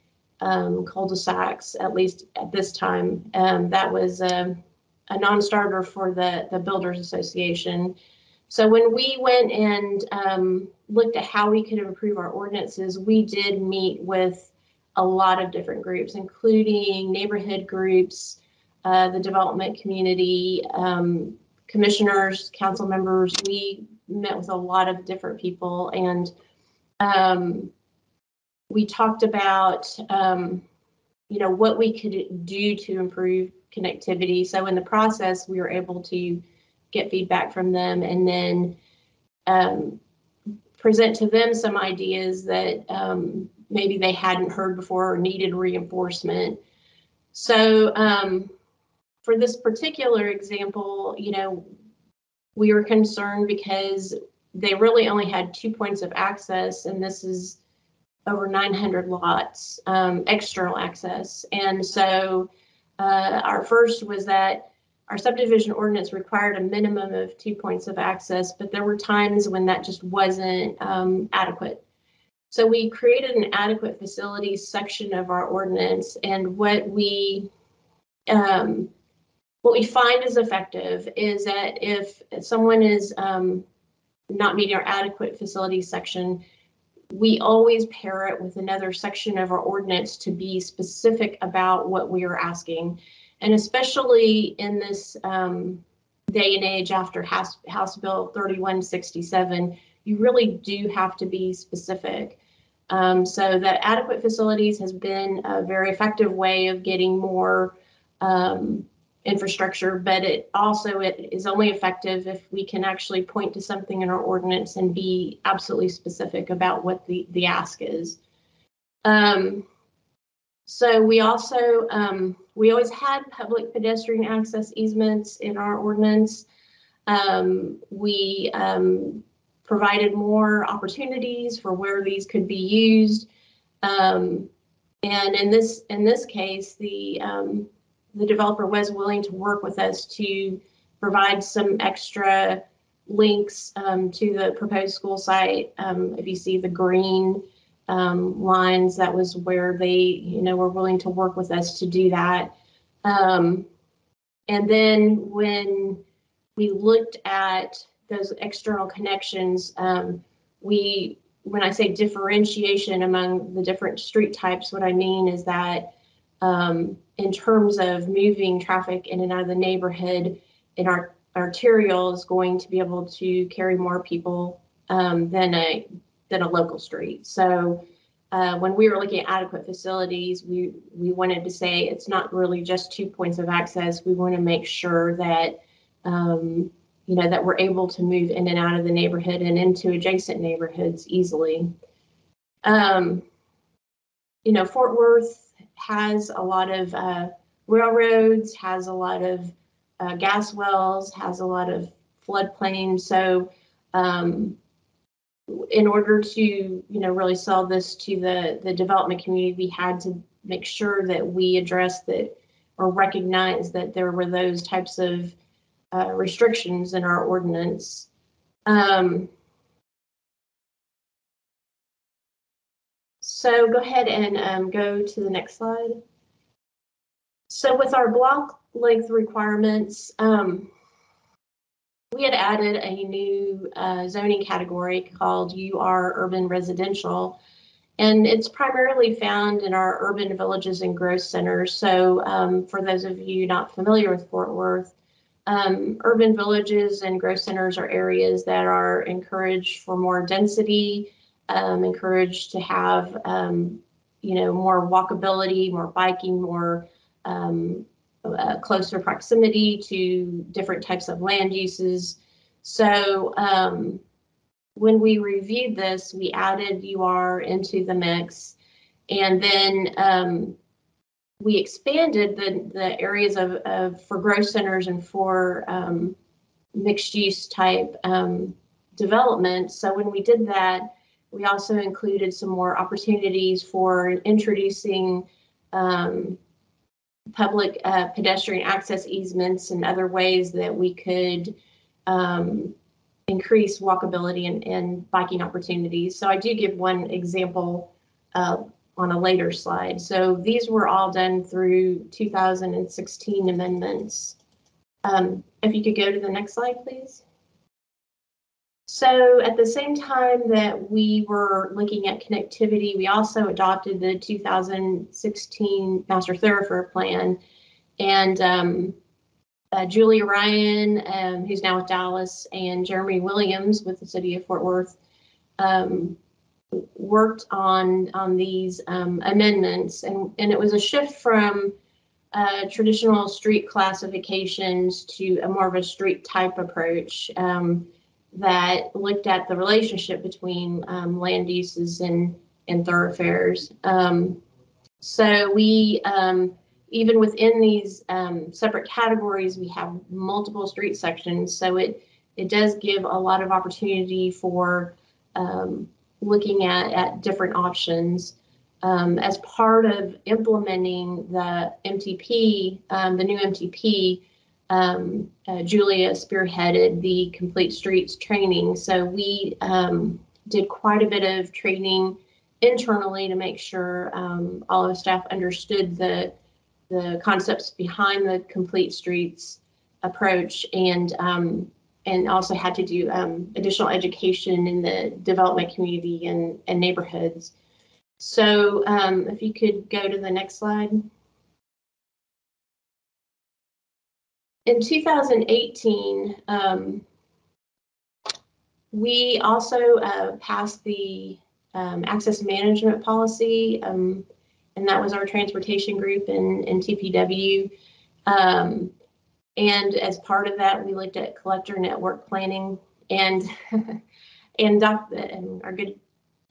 um, cul-de-sacs, at least at this time. Um, that was um, a non-starter for the, the Builders Association. So when we went and um, looked at how we could improve our ordinances, we did meet with a lot of different groups, including neighborhood groups, uh, the development community, um, commissioners, council members. We met with a lot of different people and um, we talked about, um, you know, what we could do to improve connectivity. So in the process, we were able to get feedback from them and then um, present to them some ideas that um, maybe they hadn't heard before or needed reinforcement. So um, for this particular example, you know, we were concerned because they really only had two points of access, and this is over 900 lots, um, external access. And so uh, our first was that our subdivision ordinance required a minimum of two points of access, but there were times when that just wasn't um, adequate. So we created an adequate facilities section of our ordinance, and what we um, what we find is effective is that if someone is um, not meeting our adequate facilities section, we always pair it with another section of our ordinance to be specific about what we are asking. And especially in this um, day and age after House, House Bill 3167, you really do have to be specific. Um, so that adequate facilities has been a very effective way of getting more um, infrastructure, but it also it is only effective if we can actually point to something in our ordinance and be absolutely specific about what the the ask is. Um, so we also um, we always had public pedestrian access easements in our ordinance. Um, we um, provided more opportunities for where these could be used. Um, and in this in this case, the um, the developer was willing to work with us to provide some extra links um, to the proposed school site. Um, if you see the green um, lines, that was where they, you know, were willing to work with us to do that. Um, and then when we looked at those external connections, um, we, when I say differentiation among the different street types, what I mean is that um, in terms of moving traffic in and out of the neighborhood, and our arterial is going to be able to carry more people um, than a than a local street. So uh, when we were looking at adequate facilities, we we wanted to say it's not really just two points of access. We want to make sure that um, you know that we're able to move in and out of the neighborhood and into adjacent neighborhoods easily. Um, you know, Fort Worth has a lot of uh, railroads, has a lot of uh, gas wells, has a lot of floodplains. So um, in order to, you know, really sell this to the, the development community, we had to make sure that we addressed that or recognize that there were those types of uh, restrictions in our ordinance. Um, So go ahead and um, go to the next slide. So with our block length requirements, um, we had added a new uh, zoning category called UR Urban Residential. And it's primarily found in our urban villages and growth centers. So um, for those of you not familiar with Fort Worth, um, urban villages and growth centers are areas that are encouraged for more density, um, encouraged to have, um, you know, more walkability, more biking, more um, uh, closer proximity to different types of land uses. So um, when we reviewed this, we added UR into the mix. And then um, we expanded the, the areas of, of for growth centers and for um, mixed use type development. So when we did that, we also included some more opportunities for introducing um, public uh, pedestrian access easements and other ways that we could um, increase walkability and, and biking opportunities. So I do give one example uh, on a later slide. So these were all done through 2016 amendments. Um, if you could go to the next slide, please. So at the same time that we were looking at connectivity, we also adopted the 2016 Master Thoroughfare Plan. And um, uh, Julia Ryan, um, who's now with Dallas, and Jeremy Williams with the City of Fort Worth um, worked on on these um, amendments, and and it was a shift from uh, traditional street classifications to a more of a street type approach um, that looked at the relationship between um, land uses and and thoroughfares. Um, so we um, even within these um, separate categories, we have multiple street sections. So it it does give a lot of opportunity for um, looking at, at different options. Um, as part of implementing the MTP, um, the new MTP, um, uh, Julia spearheaded the Complete Streets training. So we um, did quite a bit of training internally to make sure um, all of the staff understood the the concepts behind the Complete Streets approach and um, and also had to do um, additional education in the development community and, and neighborhoods. So um, if you could go to the next slide. In 2018, um, we also uh, passed the um, access management policy, um, and that was our transportation group in, in TPW. Um, and as part of that, we looked at collector network planning and and, doc, and our good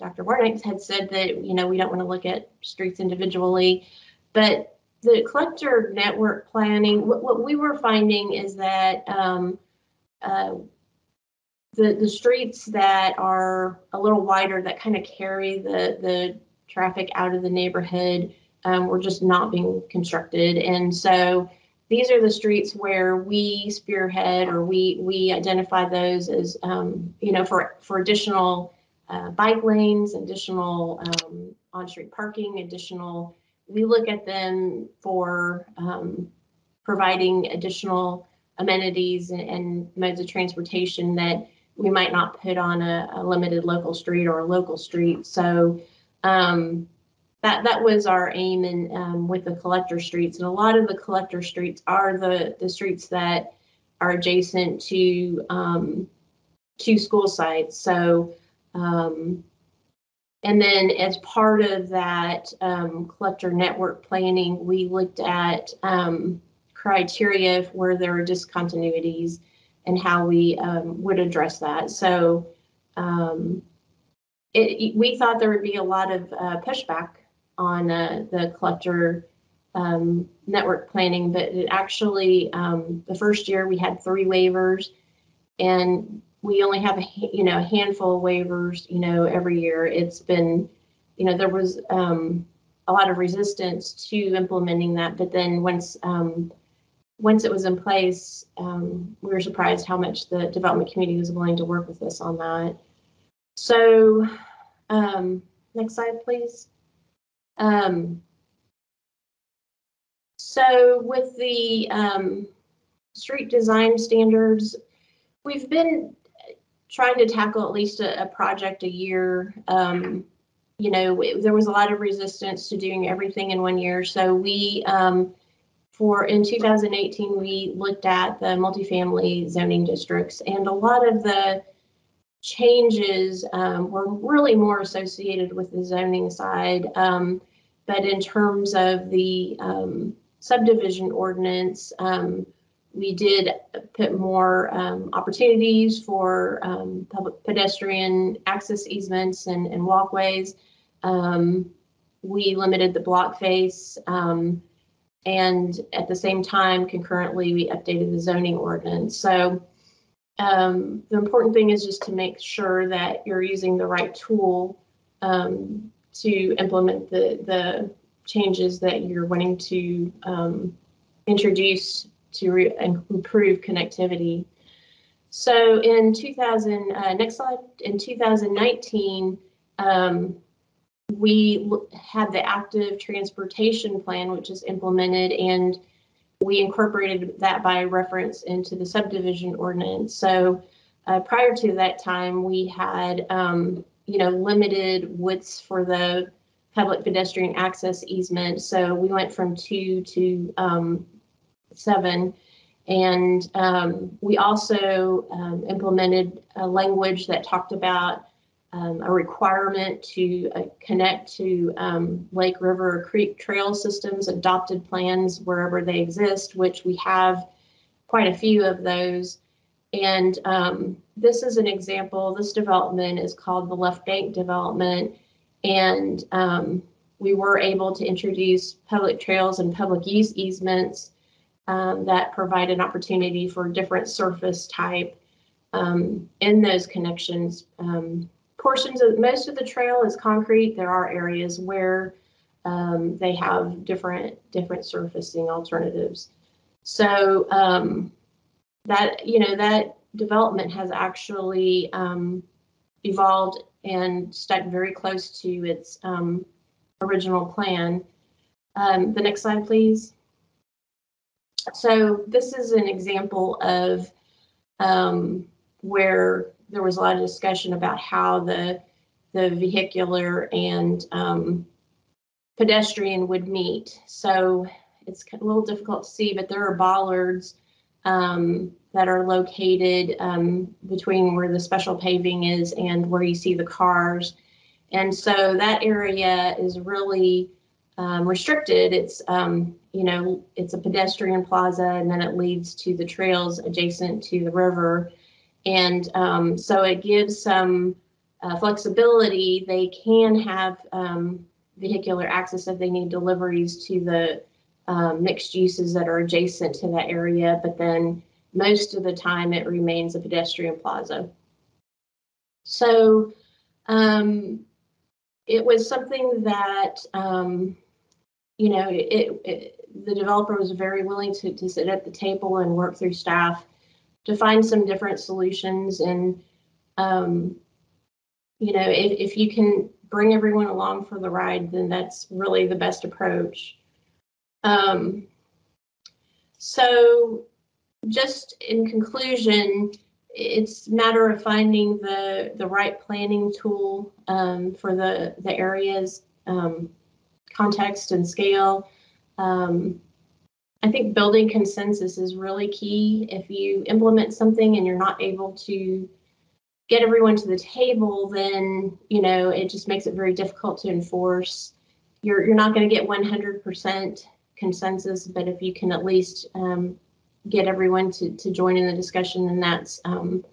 Dr. Garrick had said that, you know, we don't want to look at streets individually, but the collector network planning, what, what we were finding is that um, uh, the, the streets that are a little wider that kind of carry the, the traffic out of the neighborhood um, were just not being constructed. And so these are the streets where we spearhead or we we identify those as um, you know for for additional uh, bike lanes, additional um, on-street parking, additional. We look at them for um, providing additional amenities and, and, modes of transportation that we might not put on a, a limited local street or a local street. So um, that that was our aim in um, with the collector streets, and a lot of the collector streets are the the streets that are adjacent to um, to school sites. So, um, and then as part of that um, collector network planning, we looked at um, criteria where there are discontinuities and how we um, would address that. So. It, we thought there would be a lot of uh, pushback on uh, the collector um, network planning, but it actually, um, the first year we had three waivers and we only have a, you know, a handful of waivers, you know, every year. It's been, you know, there was um, a lot of resistance to implementing that, but then once, um, once it was in place, um, we were surprised how much the development community was willing to work with us on that. So, um, next slide, please. Um, so with the um, street design standards, we've been trying to tackle at least a, a project a year um, you know, it- there was a lot of resistance to doing everything in one year. So we, um, for, in 2018, we looked at the multifamily zoning districts and a lot of the changes um, were really more associated with the zoning side. Um, but in terms of the um, subdivision ordinance, um, we did put more um, opportunities for um, public pedestrian access easements and, and walkways. Um, we limited the block face. Um, and at the same time, concurrently, we updated the zoning ordinance. So um, the important thing is just to make sure that you're using the right tool um, to implement the, the changes that you're wanting to introduce to re- improve connectivity. So in 2000, uh, next slide, in 2019, um, we had the active transportation plan, which is implemented, and we incorporated that by reference into the subdivision ordinance. So uh, prior to that time, we had, um, you know, limited widths for the public pedestrian access easement. So we went from two to um, seven. And um, we also um, implemented a language that talked about um, a requirement to uh, connect to um, lake, river, or creek trail systems, adopted plans wherever they exist, which we have quite a few of those. And um, this is an example. This development is called the Left Bank Development. And um, we were able to introduce public trails and public use easements um, that provide an opportunity for different surface type um, in those connections. Um, portions of most of the trail is concrete. There are areas where um, they have different different surfacing alternatives. So um, that you know that development has actually evolved and stuck very close to its original plan. Um, the next slide, please. So this is an example of um, where there was a lot of discussion about how the the vehicular and um, pedestrian would meet. So it's a little difficult to see, but there are bollards um, that are located um, between where the special paving is and where you see the cars. And so that area is really um, restricted. It's, um, you know, it's a pedestrian plaza and then it leads to the trails adjacent to the river. And um, so it gives some uh, flexibility. They can have um, vehicular access if they need deliveries to the um, mixed uses that are adjacent to that area, but then most of the time it remains a pedestrian plaza. So um, it was something that, um, you know, it, it, the developer was very willing to, to sit at the table and work through staff to find some different solutions. And, um, you know, if, if you can bring everyone along for the ride, then that's really the best approach. Um, so just in conclusion, it's a matter of finding the, the right planning tool um, for the, the areas, um, context and scale. Um, I think building consensus is really key. If you implement something and you're not able to get everyone to the table, then, you know, it just makes it very difficult to enforce. You're, you're not going to get 100% consensus, but if you can at least um, get everyone to, to join in the discussion, then that's um,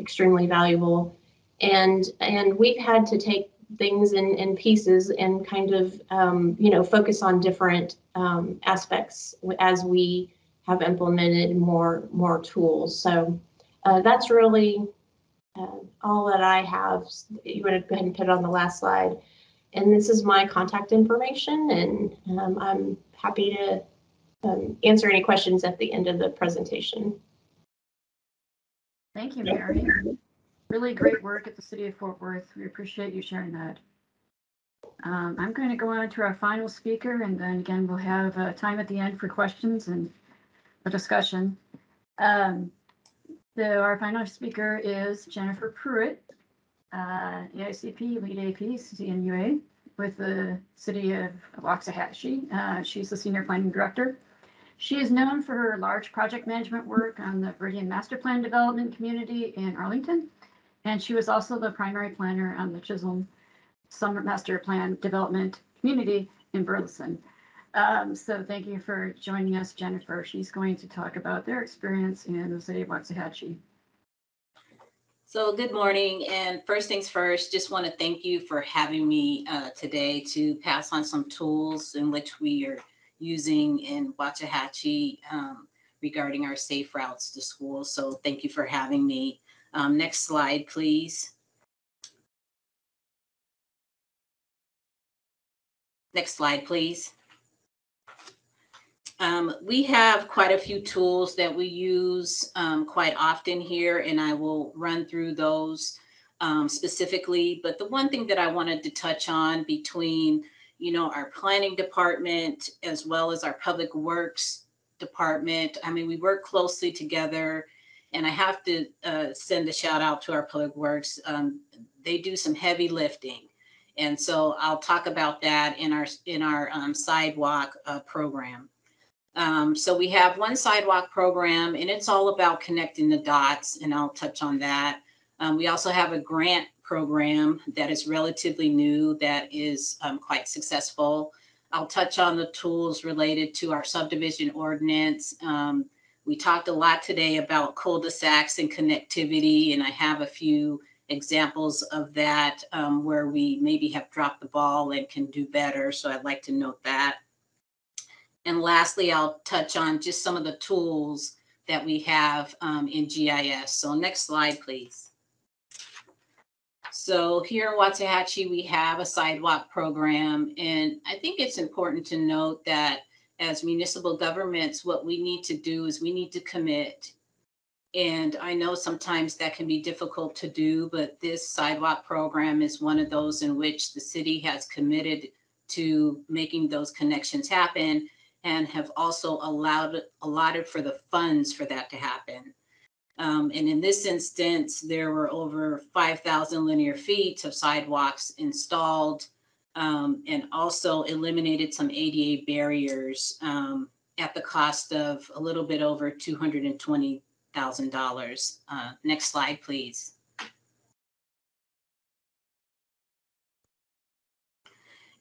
extremely valuable. And, and we've had to take things in, in pieces and kind of, um, you know, focus on different um, aspects as we have implemented more, more tools. So uh, that's really uh, all that I have. You want to go ahead and put it on the last slide. And this is my contact information, and um, I'm happy to um, answer any questions at the end of the presentation. Thank you, Mary. Really great work at the City of Fort Worth. We appreciate you sharing that. Um, I'm going to go on to our final speaker, and then again, we'll have uh, time at the end for questions and a discussion. Um, the, our final speaker is Jennifer Pruitt. uh, AICP, LEED AP, CNUA with the city of Waxahachie. Uh, she's the senior planning director. She is known for her large project management work on the Viridian Master Plan Development Community in Arlington. And she was also the primary planner on the Chisholm Summit Master Plan Development Community in Burleson. Um, so thank you for joining us, Jennifer. She's going to talk about their experience in the city of Waxahachie. So good morning, and first things first, just want to thank you for having me uh, today to pass on some tools in which we are using in Waxahachie um, regarding our safe routes to school. So thank you for having me. Um, Next slide, please. Next slide, please. Um, we have quite a few tools that we use um, quite often here, and I will run through those um, specifically. But the one thing that I wanted to touch on between, you know, our planning department as well as our public works department, I mean, we work closely together. And I have to uh, send a shout out to our public works. Um, they do some heavy lifting. And so I'll talk about that in our in our um, sidewalk uh, program. Um, so we have one sidewalk program and it's all about connecting the dots and I'll touch on that. Um, we also have a grant program that is relatively new that is um, quite successful. I'll touch on the tools related to our subdivision ordinance. Um, we talked a lot today about cul-de-sacs and connectivity and I have a few examples of that um, where we maybe have dropped the ball and can do better. So I'd like to note that. And lastly, I'll touch on just some of the tools that we have um, in GIS. So next slide, please. So here in Waxahachie, we have a sidewalk program. And I think it's important to note that as municipal governments, what we need to do is we need to commit. And I know sometimes that can be difficult to do, but this sidewalk program is one of those in which the city has committed to making those connections happen and have also allowed allotted for the funds for that to happen. Um, and in this instance, there were over 5,000 linear feet of sidewalks installed um, and also eliminated some ADA barriers um, at the cost of a little bit over $220,000. Uh, next slide, please.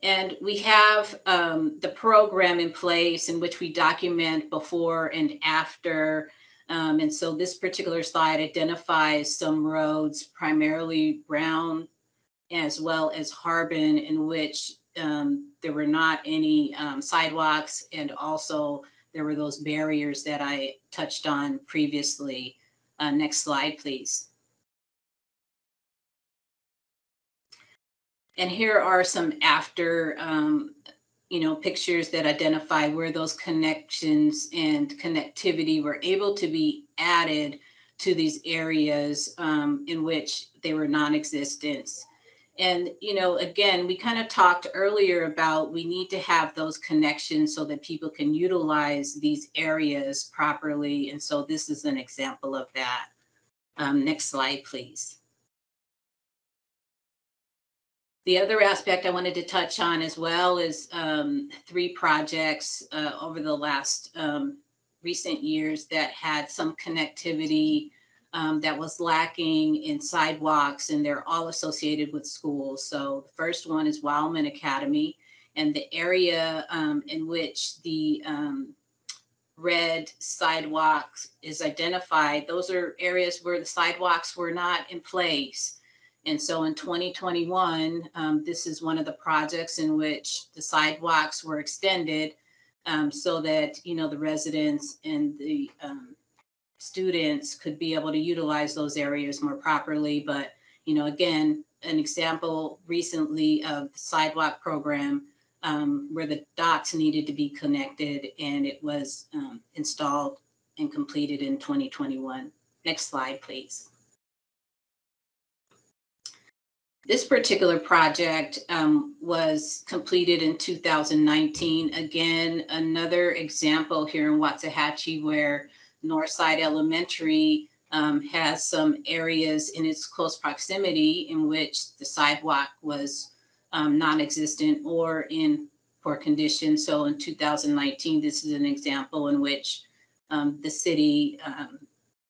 And we have um, the program in place in which we document before and after. Um, and so this particular slide identifies some roads, primarily Brown as well as Harbin, in which um, there were not any um, sidewalks and also there were those barriers that I touched on previously. Uh, next slide, please. And here are some after, um, you know, pictures that identify where those connections and connectivity were able to be added to these areas um, in which they were non-existent. And, you know, again, we kind of talked earlier about we need to have those connections so that people can utilize these areas properly. And so this is an example of that. Um, next slide, please. The other aspect I wanted to touch on as well is um, three projects uh, over the last um, recent years that had some connectivity um, that was lacking in sidewalks, and they're all associated with schools. So the first one is Wilemon Academy, and the area um, in which the um, red sidewalks is identified, those are areas where the sidewalks were not in place. And so in 2021, um, this is one of the projects in which the sidewalks were extended um, so that, you know, the residents and the um, students could be able to utilize those areas more properly. But, you know, again, an example recently of the sidewalk program um, where the dots needed to be connected and it was um, installed and completed in 2021. Next slide, please. This particular project um, was completed in 2019. Again, another example here in Waxahachie where Northside Elementary um, has some areas in its close proximity in which the sidewalk was um, non-existent or in poor condition. So in 2019, this is an example in which um, the city um,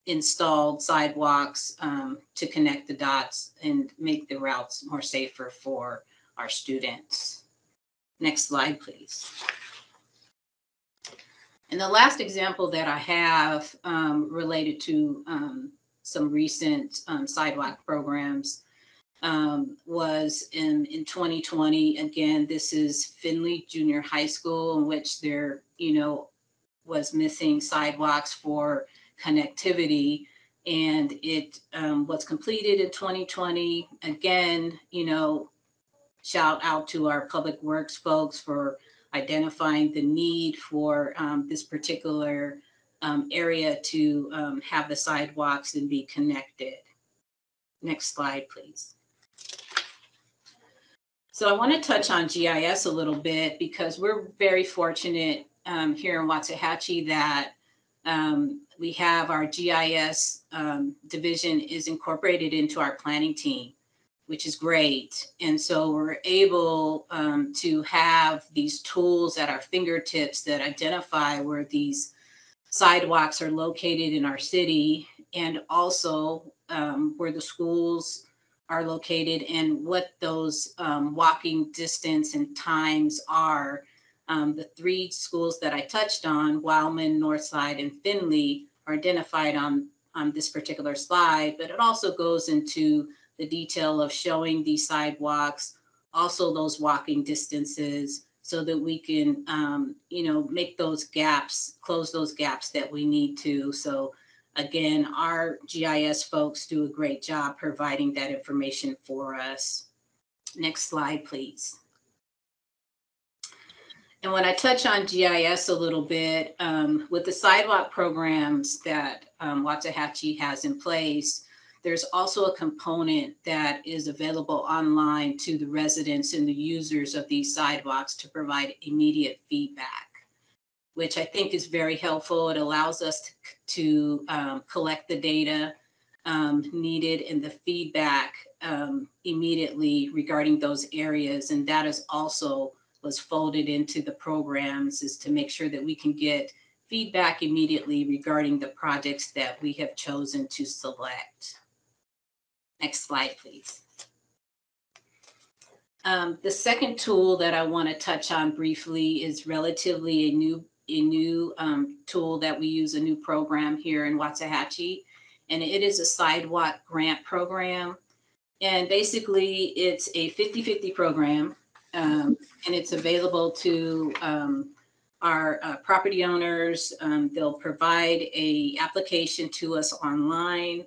installed sidewalks um, to connect the dots and make the routes more safer for our students. Next slide, please. And the last example that I have um, related to um, some recent um, sidewalk programs um, was in, in 2020. Again, this is Finley Junior High School in which there, you know, was missing sidewalks for connectivity. And it um, was completed in 2020. Again, you know, shout out to our public works folks for identifying the need for um, this particular um, area to um, have the sidewalks and be connected. Next slide, please. So I want to touch on GIS a little bit because we're very fortunate um, here in Waxahachie that um, we have our GIS um, division is incorporated into our planning team which is great. And so we're able um, to have these tools at our fingertips that identify where these sidewalks are located in our city and also um, where the schools are located and what those um, walking distance and times are. Um, the three schools that I touched on, Wilemon, Northside, and Finley, are identified on, on this particular slide, but it also goes into the detail of showing these sidewalks, also those walking distances, so that we can, um, you know, make those gaps, close those gaps that we need to. So again, our GIS folks do a great job providing that information for us. Next slide, please. And when I touch on GIS a little bit, um, with the sidewalk programs that um, Waxahachie has in place, there's also a component that is available online to the residents and the users of these sidewalks to provide immediate feedback, which I think is very helpful. It allows us to, to um, collect the data um, needed and the feedback um, immediately regarding those areas. And that is also was folded into the programs is to make sure that we can get feedback immediately regarding the projects that we have chosen to select. Next slide, please. Um, the second tool that I want to touch on briefly is relatively a new a new um, tool that we use, a new program here in Waxahachie, and it is a sidewalk grant program. And basically, it's a 50-50 program, um, and it's available to um, our uh, property owners. Um, they'll provide a application to us online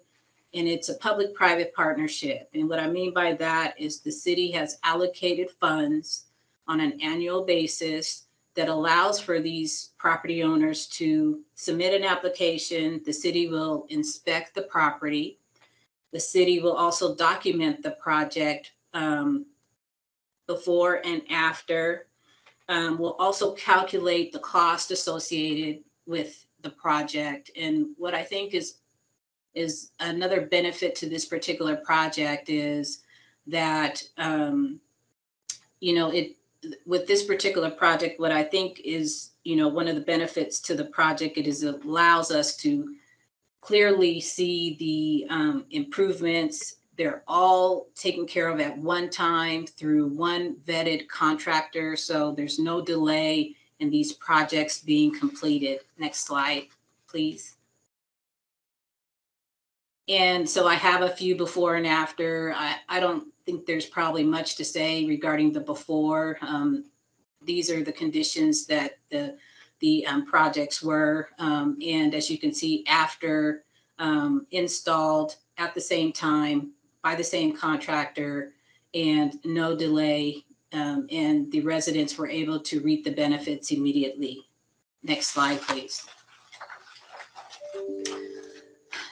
and it's a public-private partnership. And what I mean by that is the city has allocated funds on an annual basis that allows for these property owners to submit an application. The city will inspect the property. The city will also document the project um, before and after. Um, we'll also calculate the cost associated with the project. And what I think is is another benefit to this particular project is that um, you know it with this particular project what i think is you know one of the benefits to the project it is it allows us to clearly see the um, improvements. They're all taken care of at one time through one vetted contractor so there's no delay in these projects being completed. Next slide please and so I have a few before and after. I, I don't think there's probably much to say regarding the before. Um, these are the conditions that the the um, projects were. Um, and as you can see, after um, installed at the same time by the same contractor and no delay. Um, and the residents were able to reap the benefits immediately. Next slide, please.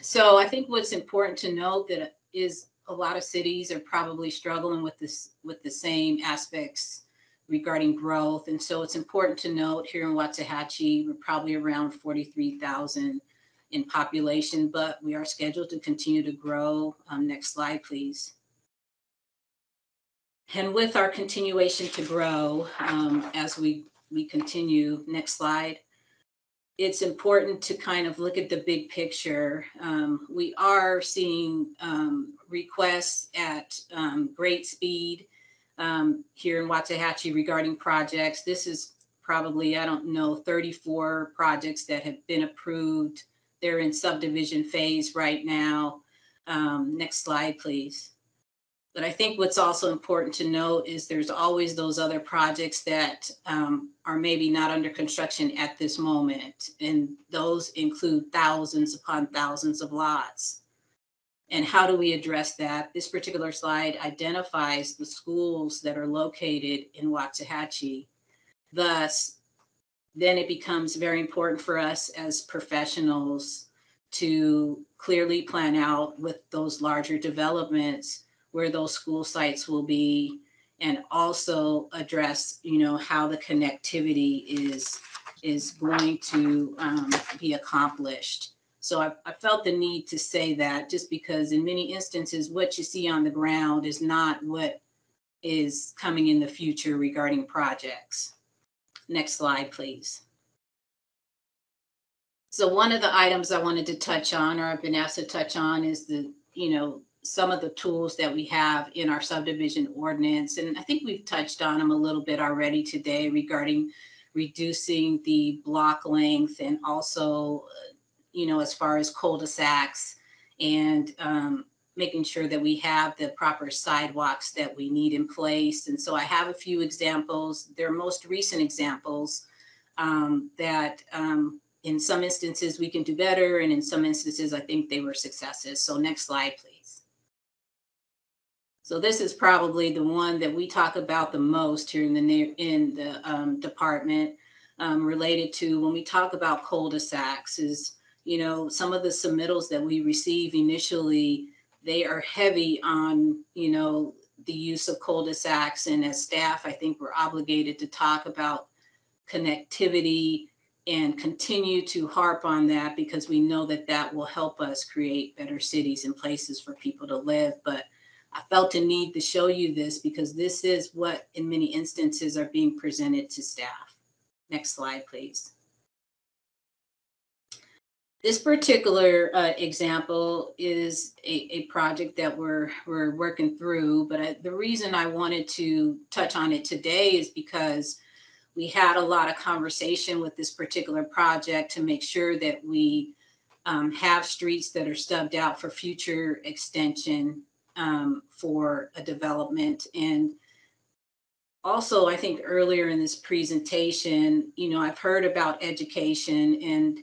So I think what's important to note that is a lot of cities are probably struggling with this with the same aspects regarding growth. And so it's important to note here in Waxahachie, we're probably around 43,000 in population, but we are scheduled to continue to grow. Um, next slide, please. And with our continuation to grow, um, as we, we continue, next slide, it's important to kind of look at the big picture. Um, we are seeing um, requests at um, great speed um, here in Waxahachie regarding projects. This is probably, I don't know, 34 projects that have been approved. They're in subdivision phase right now. Um, next slide, please. But I think what's also important to note is there's always those other projects that um, are maybe not under construction at this moment. And those include thousands upon thousands of lots. And how do we address that? This particular slide identifies the schools that are located in Waxahachie. Thus, then it becomes very important for us as professionals to clearly plan out with those larger developments where those school sites will be and also address, you know, how the connectivity is is going to um, be accomplished. So I, I felt the need to say that just because in many instances, what you see on the ground is not what is coming in the future regarding projects. Next slide, please. So one of the items I wanted to touch on, or I've been asked to touch on, is the, you know, some of the tools that we have in our subdivision ordinance. And I think we've touched on them a little bit already today regarding reducing the block length and also, uh, you know, as far as cul-de-sacs and um, making sure that we have the proper sidewalks that we need in place. And so I have a few examples. They're most recent examples um, that um, in some instances we can do better, and in some instances I think they were successes. So next slide, please. So this is probably the one that we talk about the most here in the in the um, department um, related to when we talk about cul-de-sacs is, you know, some of the submittals that we receive initially, they are heavy on, you know, the use of cul-de-sacs. And as staff, I think we're obligated to talk about connectivity and continue to harp on that because we know that that will help us create better cities and places for people to live. But I felt a need to show you this because this is what, in many instances, are being presented to staff. Next slide, please. This particular uh, example is a, a project that we're, we're working through, but I, the reason I wanted to touch on it today is because we had a lot of conversation with this particular project to make sure that we um, have streets that are stubbed out for future extension um, for a development. And also, I think earlier in this presentation, you know, I've heard about education and,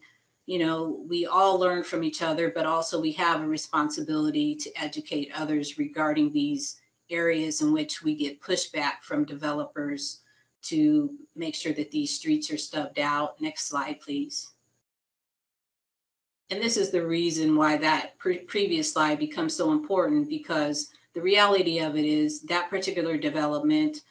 you know, we all learn from each other, but also we have a responsibility to educate others regarding these areas in which we get pushback from developers to make sure that these streets are stubbed out. Next slide, please. And this is the reason why that pre previous slide becomes so important because the reality of it is that particular development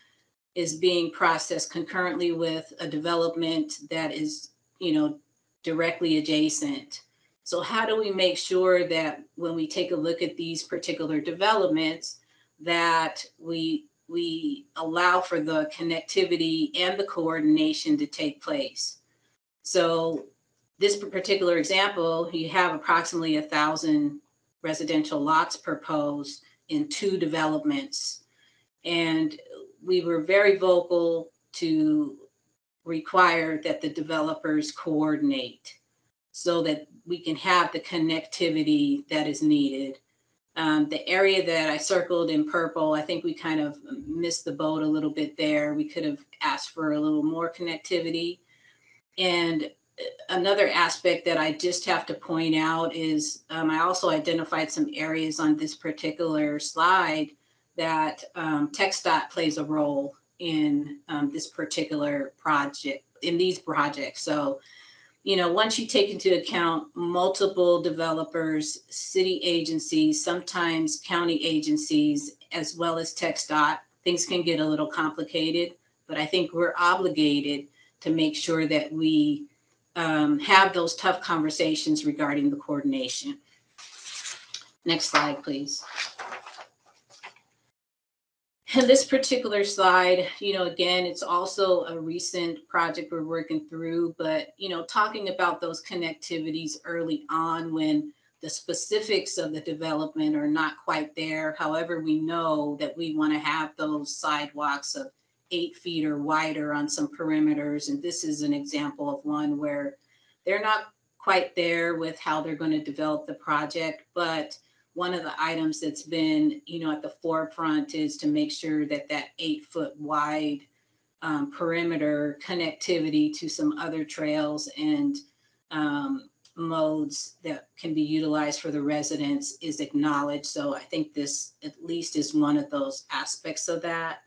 is being processed concurrently with a development that is, you know, directly adjacent. So how do we make sure that when we take a look at these particular developments, that we we allow for the connectivity and the coordination to take place. So this particular example, you have approximately a thousand residential lots proposed in two developments. And we were very vocal to require that the developers coordinate so that we can have the connectivity that is needed. Um, the area that I circled in purple, I think we kind of missed the boat a little bit there. We could have asked for a little more connectivity. And another aspect that I just have to point out is um, I also identified some areas on this particular slide that um, TxDOT plays a role in um, this particular project, in these projects. So you know, once you take into account multiple developers, city agencies, sometimes county agencies, as well as TxDOT, things can get a little complicated. But I think we're obligated to make sure that we um, have those tough conversations regarding the coordination. Next slide, please. And this particular slide, you know, again, it's also a recent project we're working through, but, you know, talking about those connectivities early on when the specifics of the development are not quite there. However, we know that we want to have those sidewalks of eight feet or wider on some perimeters. And this is an example of one where they're not quite there with how they're going to develop the project, but one of the items that's been, you know, at the forefront is to make sure that that eight foot wide um, perimeter connectivity to some other trails and um, modes that can be utilized for the residents is acknowledged. So I think this at least is one of those aspects of that.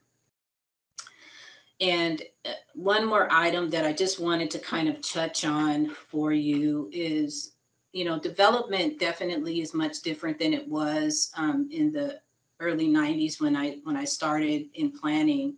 And uh, one more item that I just wanted to kind of touch on for you is you know, development definitely is much different than it was um, in the early 90s when I when I started in planning.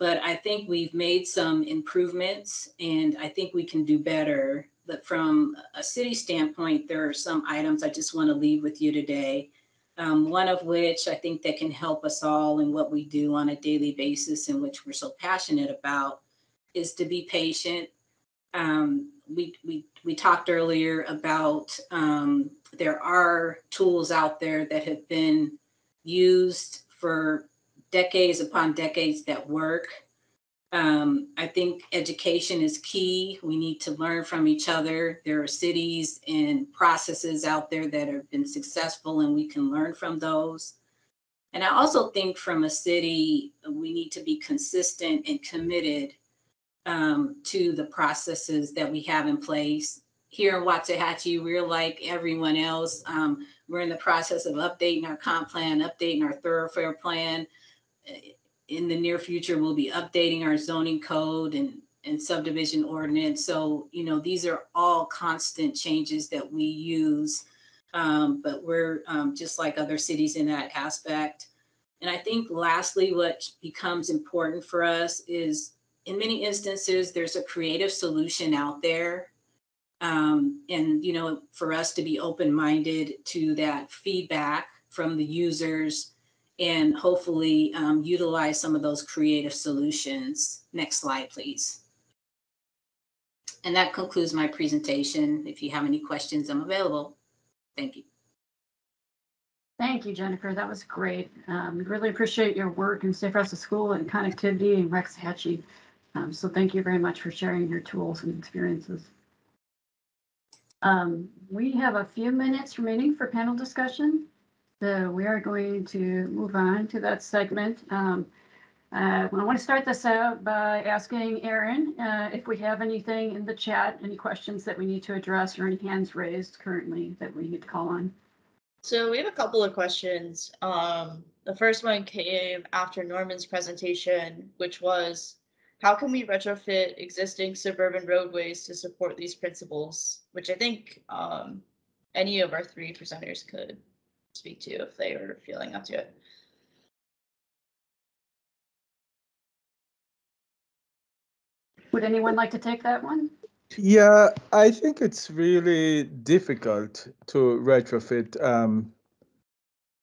But I think we've made some improvements and I think we can do better. But from a city standpoint, there are some items I just want to leave with you today. Um, one of which I think that can help us all in what we do on a daily basis, in which we're so passionate about, is to be patient. Um, we, we, we talked earlier about um, there are tools out there that have been used for decades upon decades that work. Um, I think education is key. We need to learn from each other. There are cities and processes out there that have been successful, and we can learn from those. And I also think from a city, we need to be consistent and committed um, to the processes that we have in place. Here in Waxahachie, we're like everyone else. Um, we're in the process of updating our comp plan, updating our thoroughfare plan. In the near future, we'll be updating our zoning code and, and subdivision ordinance. So, you know, these are all constant changes that we use. Um, but we're um, just like other cities in that aspect. And I think lastly, what becomes important for us is in many instances, there's a creative solution out there. Um, and, you know, for us to be open minded to that feedback from the users and hopefully um, utilize some of those creative solutions. Next slide, please. And that concludes my presentation. If you have any questions, I'm available. Thank you. Thank you, Jennifer. That was great. Um, really appreciate your work in Safe Routes to School and connectivity in Waxahachie. Um, so thank you very much for sharing your tools and experiences. Um, we have a few minutes remaining for panel discussion. We are going to move on to that segment. Um, uh, I want to start this out by asking Erin uh, if we have anything in the chat, any questions that we need to address or any hands raised currently that we need to call on. So we have a couple of questions. Um, the first one came after Norman's presentation, which was how can we retrofit existing suburban roadways to support these principles? Which I think um, any of our three presenters could speak to if they were feeling up to it. Would anyone like to take that one? Yeah, I think it's really difficult to retrofit um,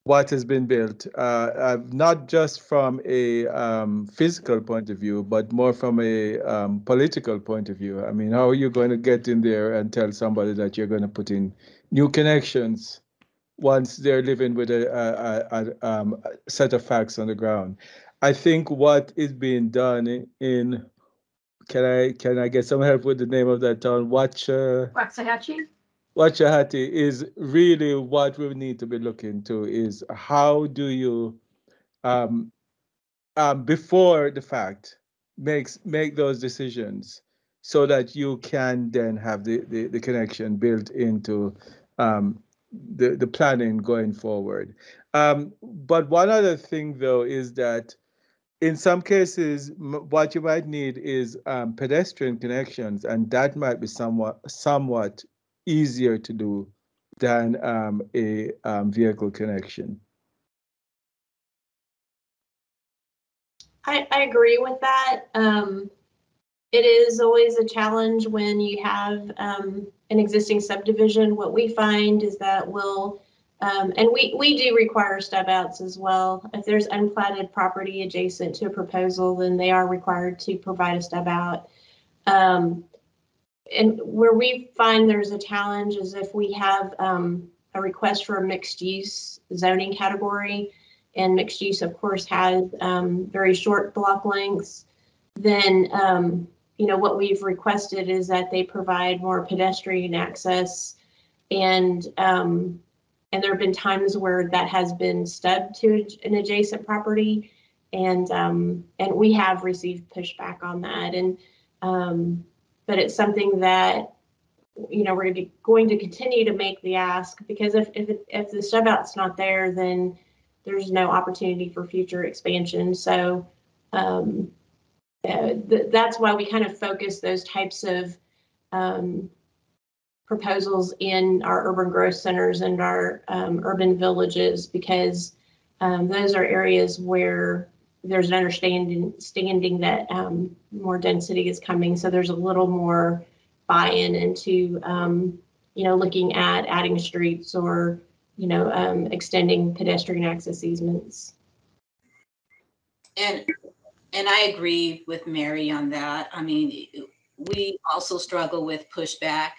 what has been built, uh, uh, not just from a um, physical point of view, but more from a um, political point of view. I mean, how are you going to get in there and tell somebody that you're going to put in new connections once they're living with a, a, a, a um, set of facts on the ground? I think what is being done in, can I can I get some help with the name of that town? Watch. Uh, Waxahachie? Waxahachie is really what we need to be looking to is how do you, um, um, before the fact, makes make those decisions so that you can then have the, the, the connection built into um, the, the planning going forward. Um, but one other thing though is that in some cases, what you might need is um, pedestrian connections, and that might be somewhat somewhat easier to do than um, a um, vehicle connection. I, I agree with that. Um, it is always a challenge when you have um, an existing subdivision. What we find is that we'll, um, and we, we do require stub outs as well. If there's unplatted property adjacent to a proposal, then they are required to provide a stub out. Um, and where we find there's a challenge is if we have um, a request for a mixed use zoning category, and mixed use, of course, has um, very short block lengths, then um, you know what we've requested is that they provide more pedestrian access, and um, and there have been times where that has been stubbed to an adjacent property, and um, and we have received pushback on that, and um, but it's something that you know we're going to continue to make the ask because if if it, if the stub out's not there, then there's no opportunity for future expansion. So um, uh, th- that's why we kind of focus those types of um, proposals in our urban growth centers and our um, urban villages because um, those are areas where there's an understanding standing that um, more density is coming. So there's a little more buy-in into um, you know looking at adding streets or you know, um, extending pedestrian access easements. And, and I agree with Mary on that. I mean, we also struggle with pushback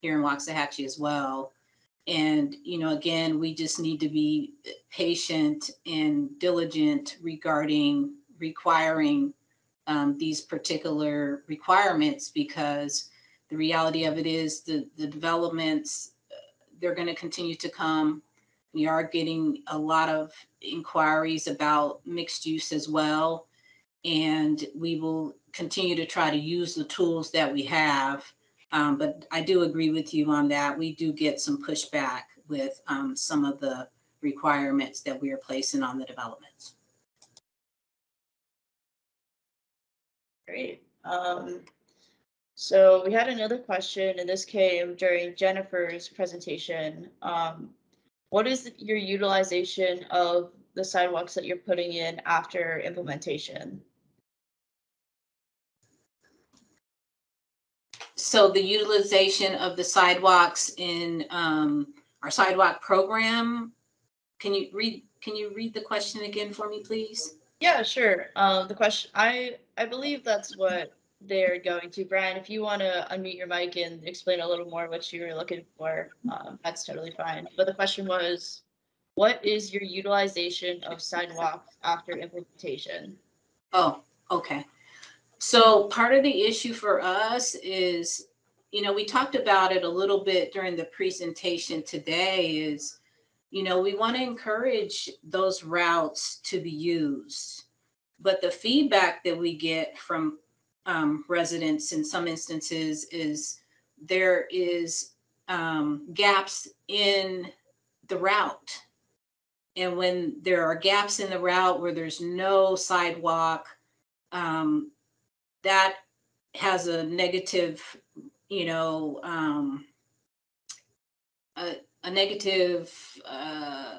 here in Waxahachie as well. And, you know, again, we just need to be patient and diligent regarding requiring um, these particular requirements because the reality of it is the, the developments, uh, they're going to continue to come. We are getting a lot of inquiries about mixed use as well. And we will continue to try to use the tools that we have. Um, but I do agree with you on that. We do get some pushback with um, some of the requirements that we are placing on the developments. Great. Um, so we had another question, and this came during Jennifer's presentation. Um, what is your utilization of the sidewalks that you're putting in after implementation? So the utilization of the sidewalks in um, our sidewalk program, can you read, can you read the question again for me, please? Yeah, sure. Um, the question, I, I believe that's what they're going to. Brian, if you want to unmute your mic and explain a little more what you were looking for, um, that's totally fine. But the question was, what is your utilization of sidewalks after implementation? Oh, okay. So part of the issue for us is, you know, we talked about it a little bit during the presentation today is, you know, we want to encourage those routes to be used. But the feedback that we get from um, residents in some instances is there is um, gaps in the route. And when there are gaps in the route where there's no sidewalk, um, that has a negative, you know, um, a, a negative uh,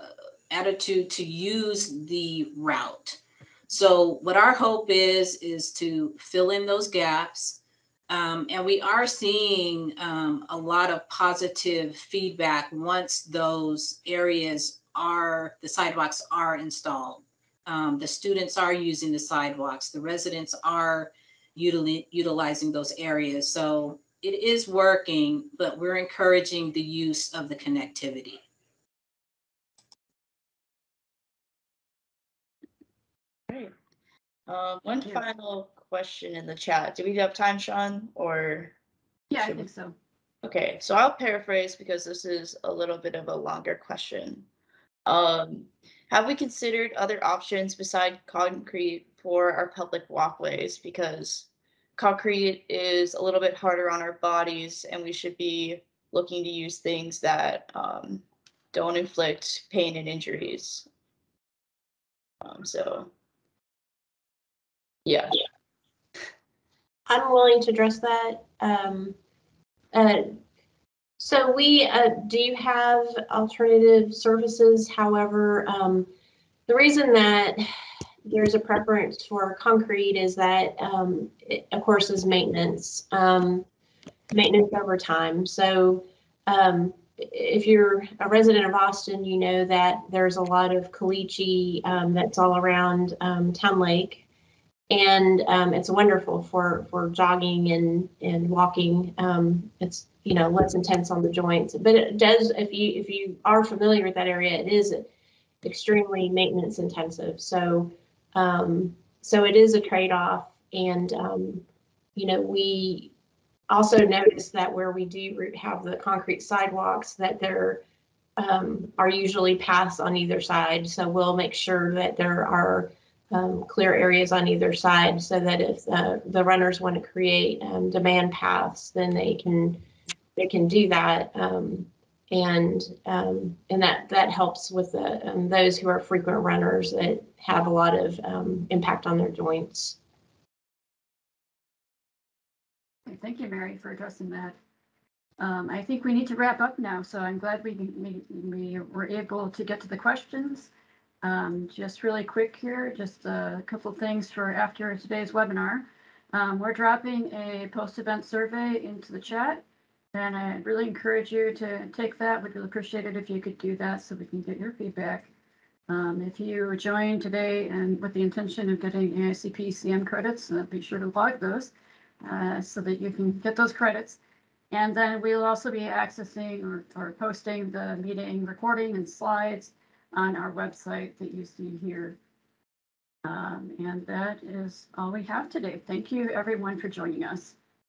attitude to use the route. So what our hope is, is to fill in those gaps. Um, and we are seeing um, a lot of positive feedback once those areas are, the sidewalks are installed. Um, the students are using the sidewalks, the residents are utilizing those areas. So it is working, but we're encouraging the use of the connectivity. Great. Um, one Yeah. final question in the chat. Do we have time, Shawn, or? Yeah, I Should we- think so. Okay, so I'll paraphrase because this is a little bit of a longer question. Um, have we considered other options beside concrete for our public walkways? Because concrete is a little bit harder on our bodies and we should be looking to use things that um, don't inflict pain and injuries. Um, so, yeah. I'm willing to address that. Um, uh, so we uh, do have alternative services. However, um, the reason that there's a preference for concrete is that, um, it, of course, is maintenance, um, maintenance over time. So, um, if you're a resident of Austin, you know that there's a lot of caliche, um, that's all around, um, Town Lake. And, um, it's wonderful for, for jogging and, and walking. It's, you know, less intense on the joints, but it does, if you, if you are familiar with that area, it is extremely maintenance intensive. So, um, so it is a trade-off and, um, you know, we also notice that where we do have the concrete sidewalks, that there um, are usually paths on either side. So we'll make sure that there are um, clear areas on either side so that if uh, the runners want to create um, demand paths, then they can, they can do that. Um, and, um, and that, that helps with the, um, those who are frequent runners that have a lot of, um, impact on their joints. Thank you, Mary, for addressing that. Um, I think we need to wrap up now, so I'm glad we, we, we were able to get to the questions. Um, just really quick here, just a couple things for after today's webinar. Um, we're dropping a post-event survey into the chat. And I really encourage you to take that. We'd really appreciate it if you could do that so we can get your feedback. Um, if you joined today and with the intention of getting AICP CM credits, uh, be sure to log those uh, so that you can get those credits. And then we'll also be accessing or, or posting the meeting recording and slides on our website that you see here. Um, and that is all we have today. Thank you, everyone, for joining us.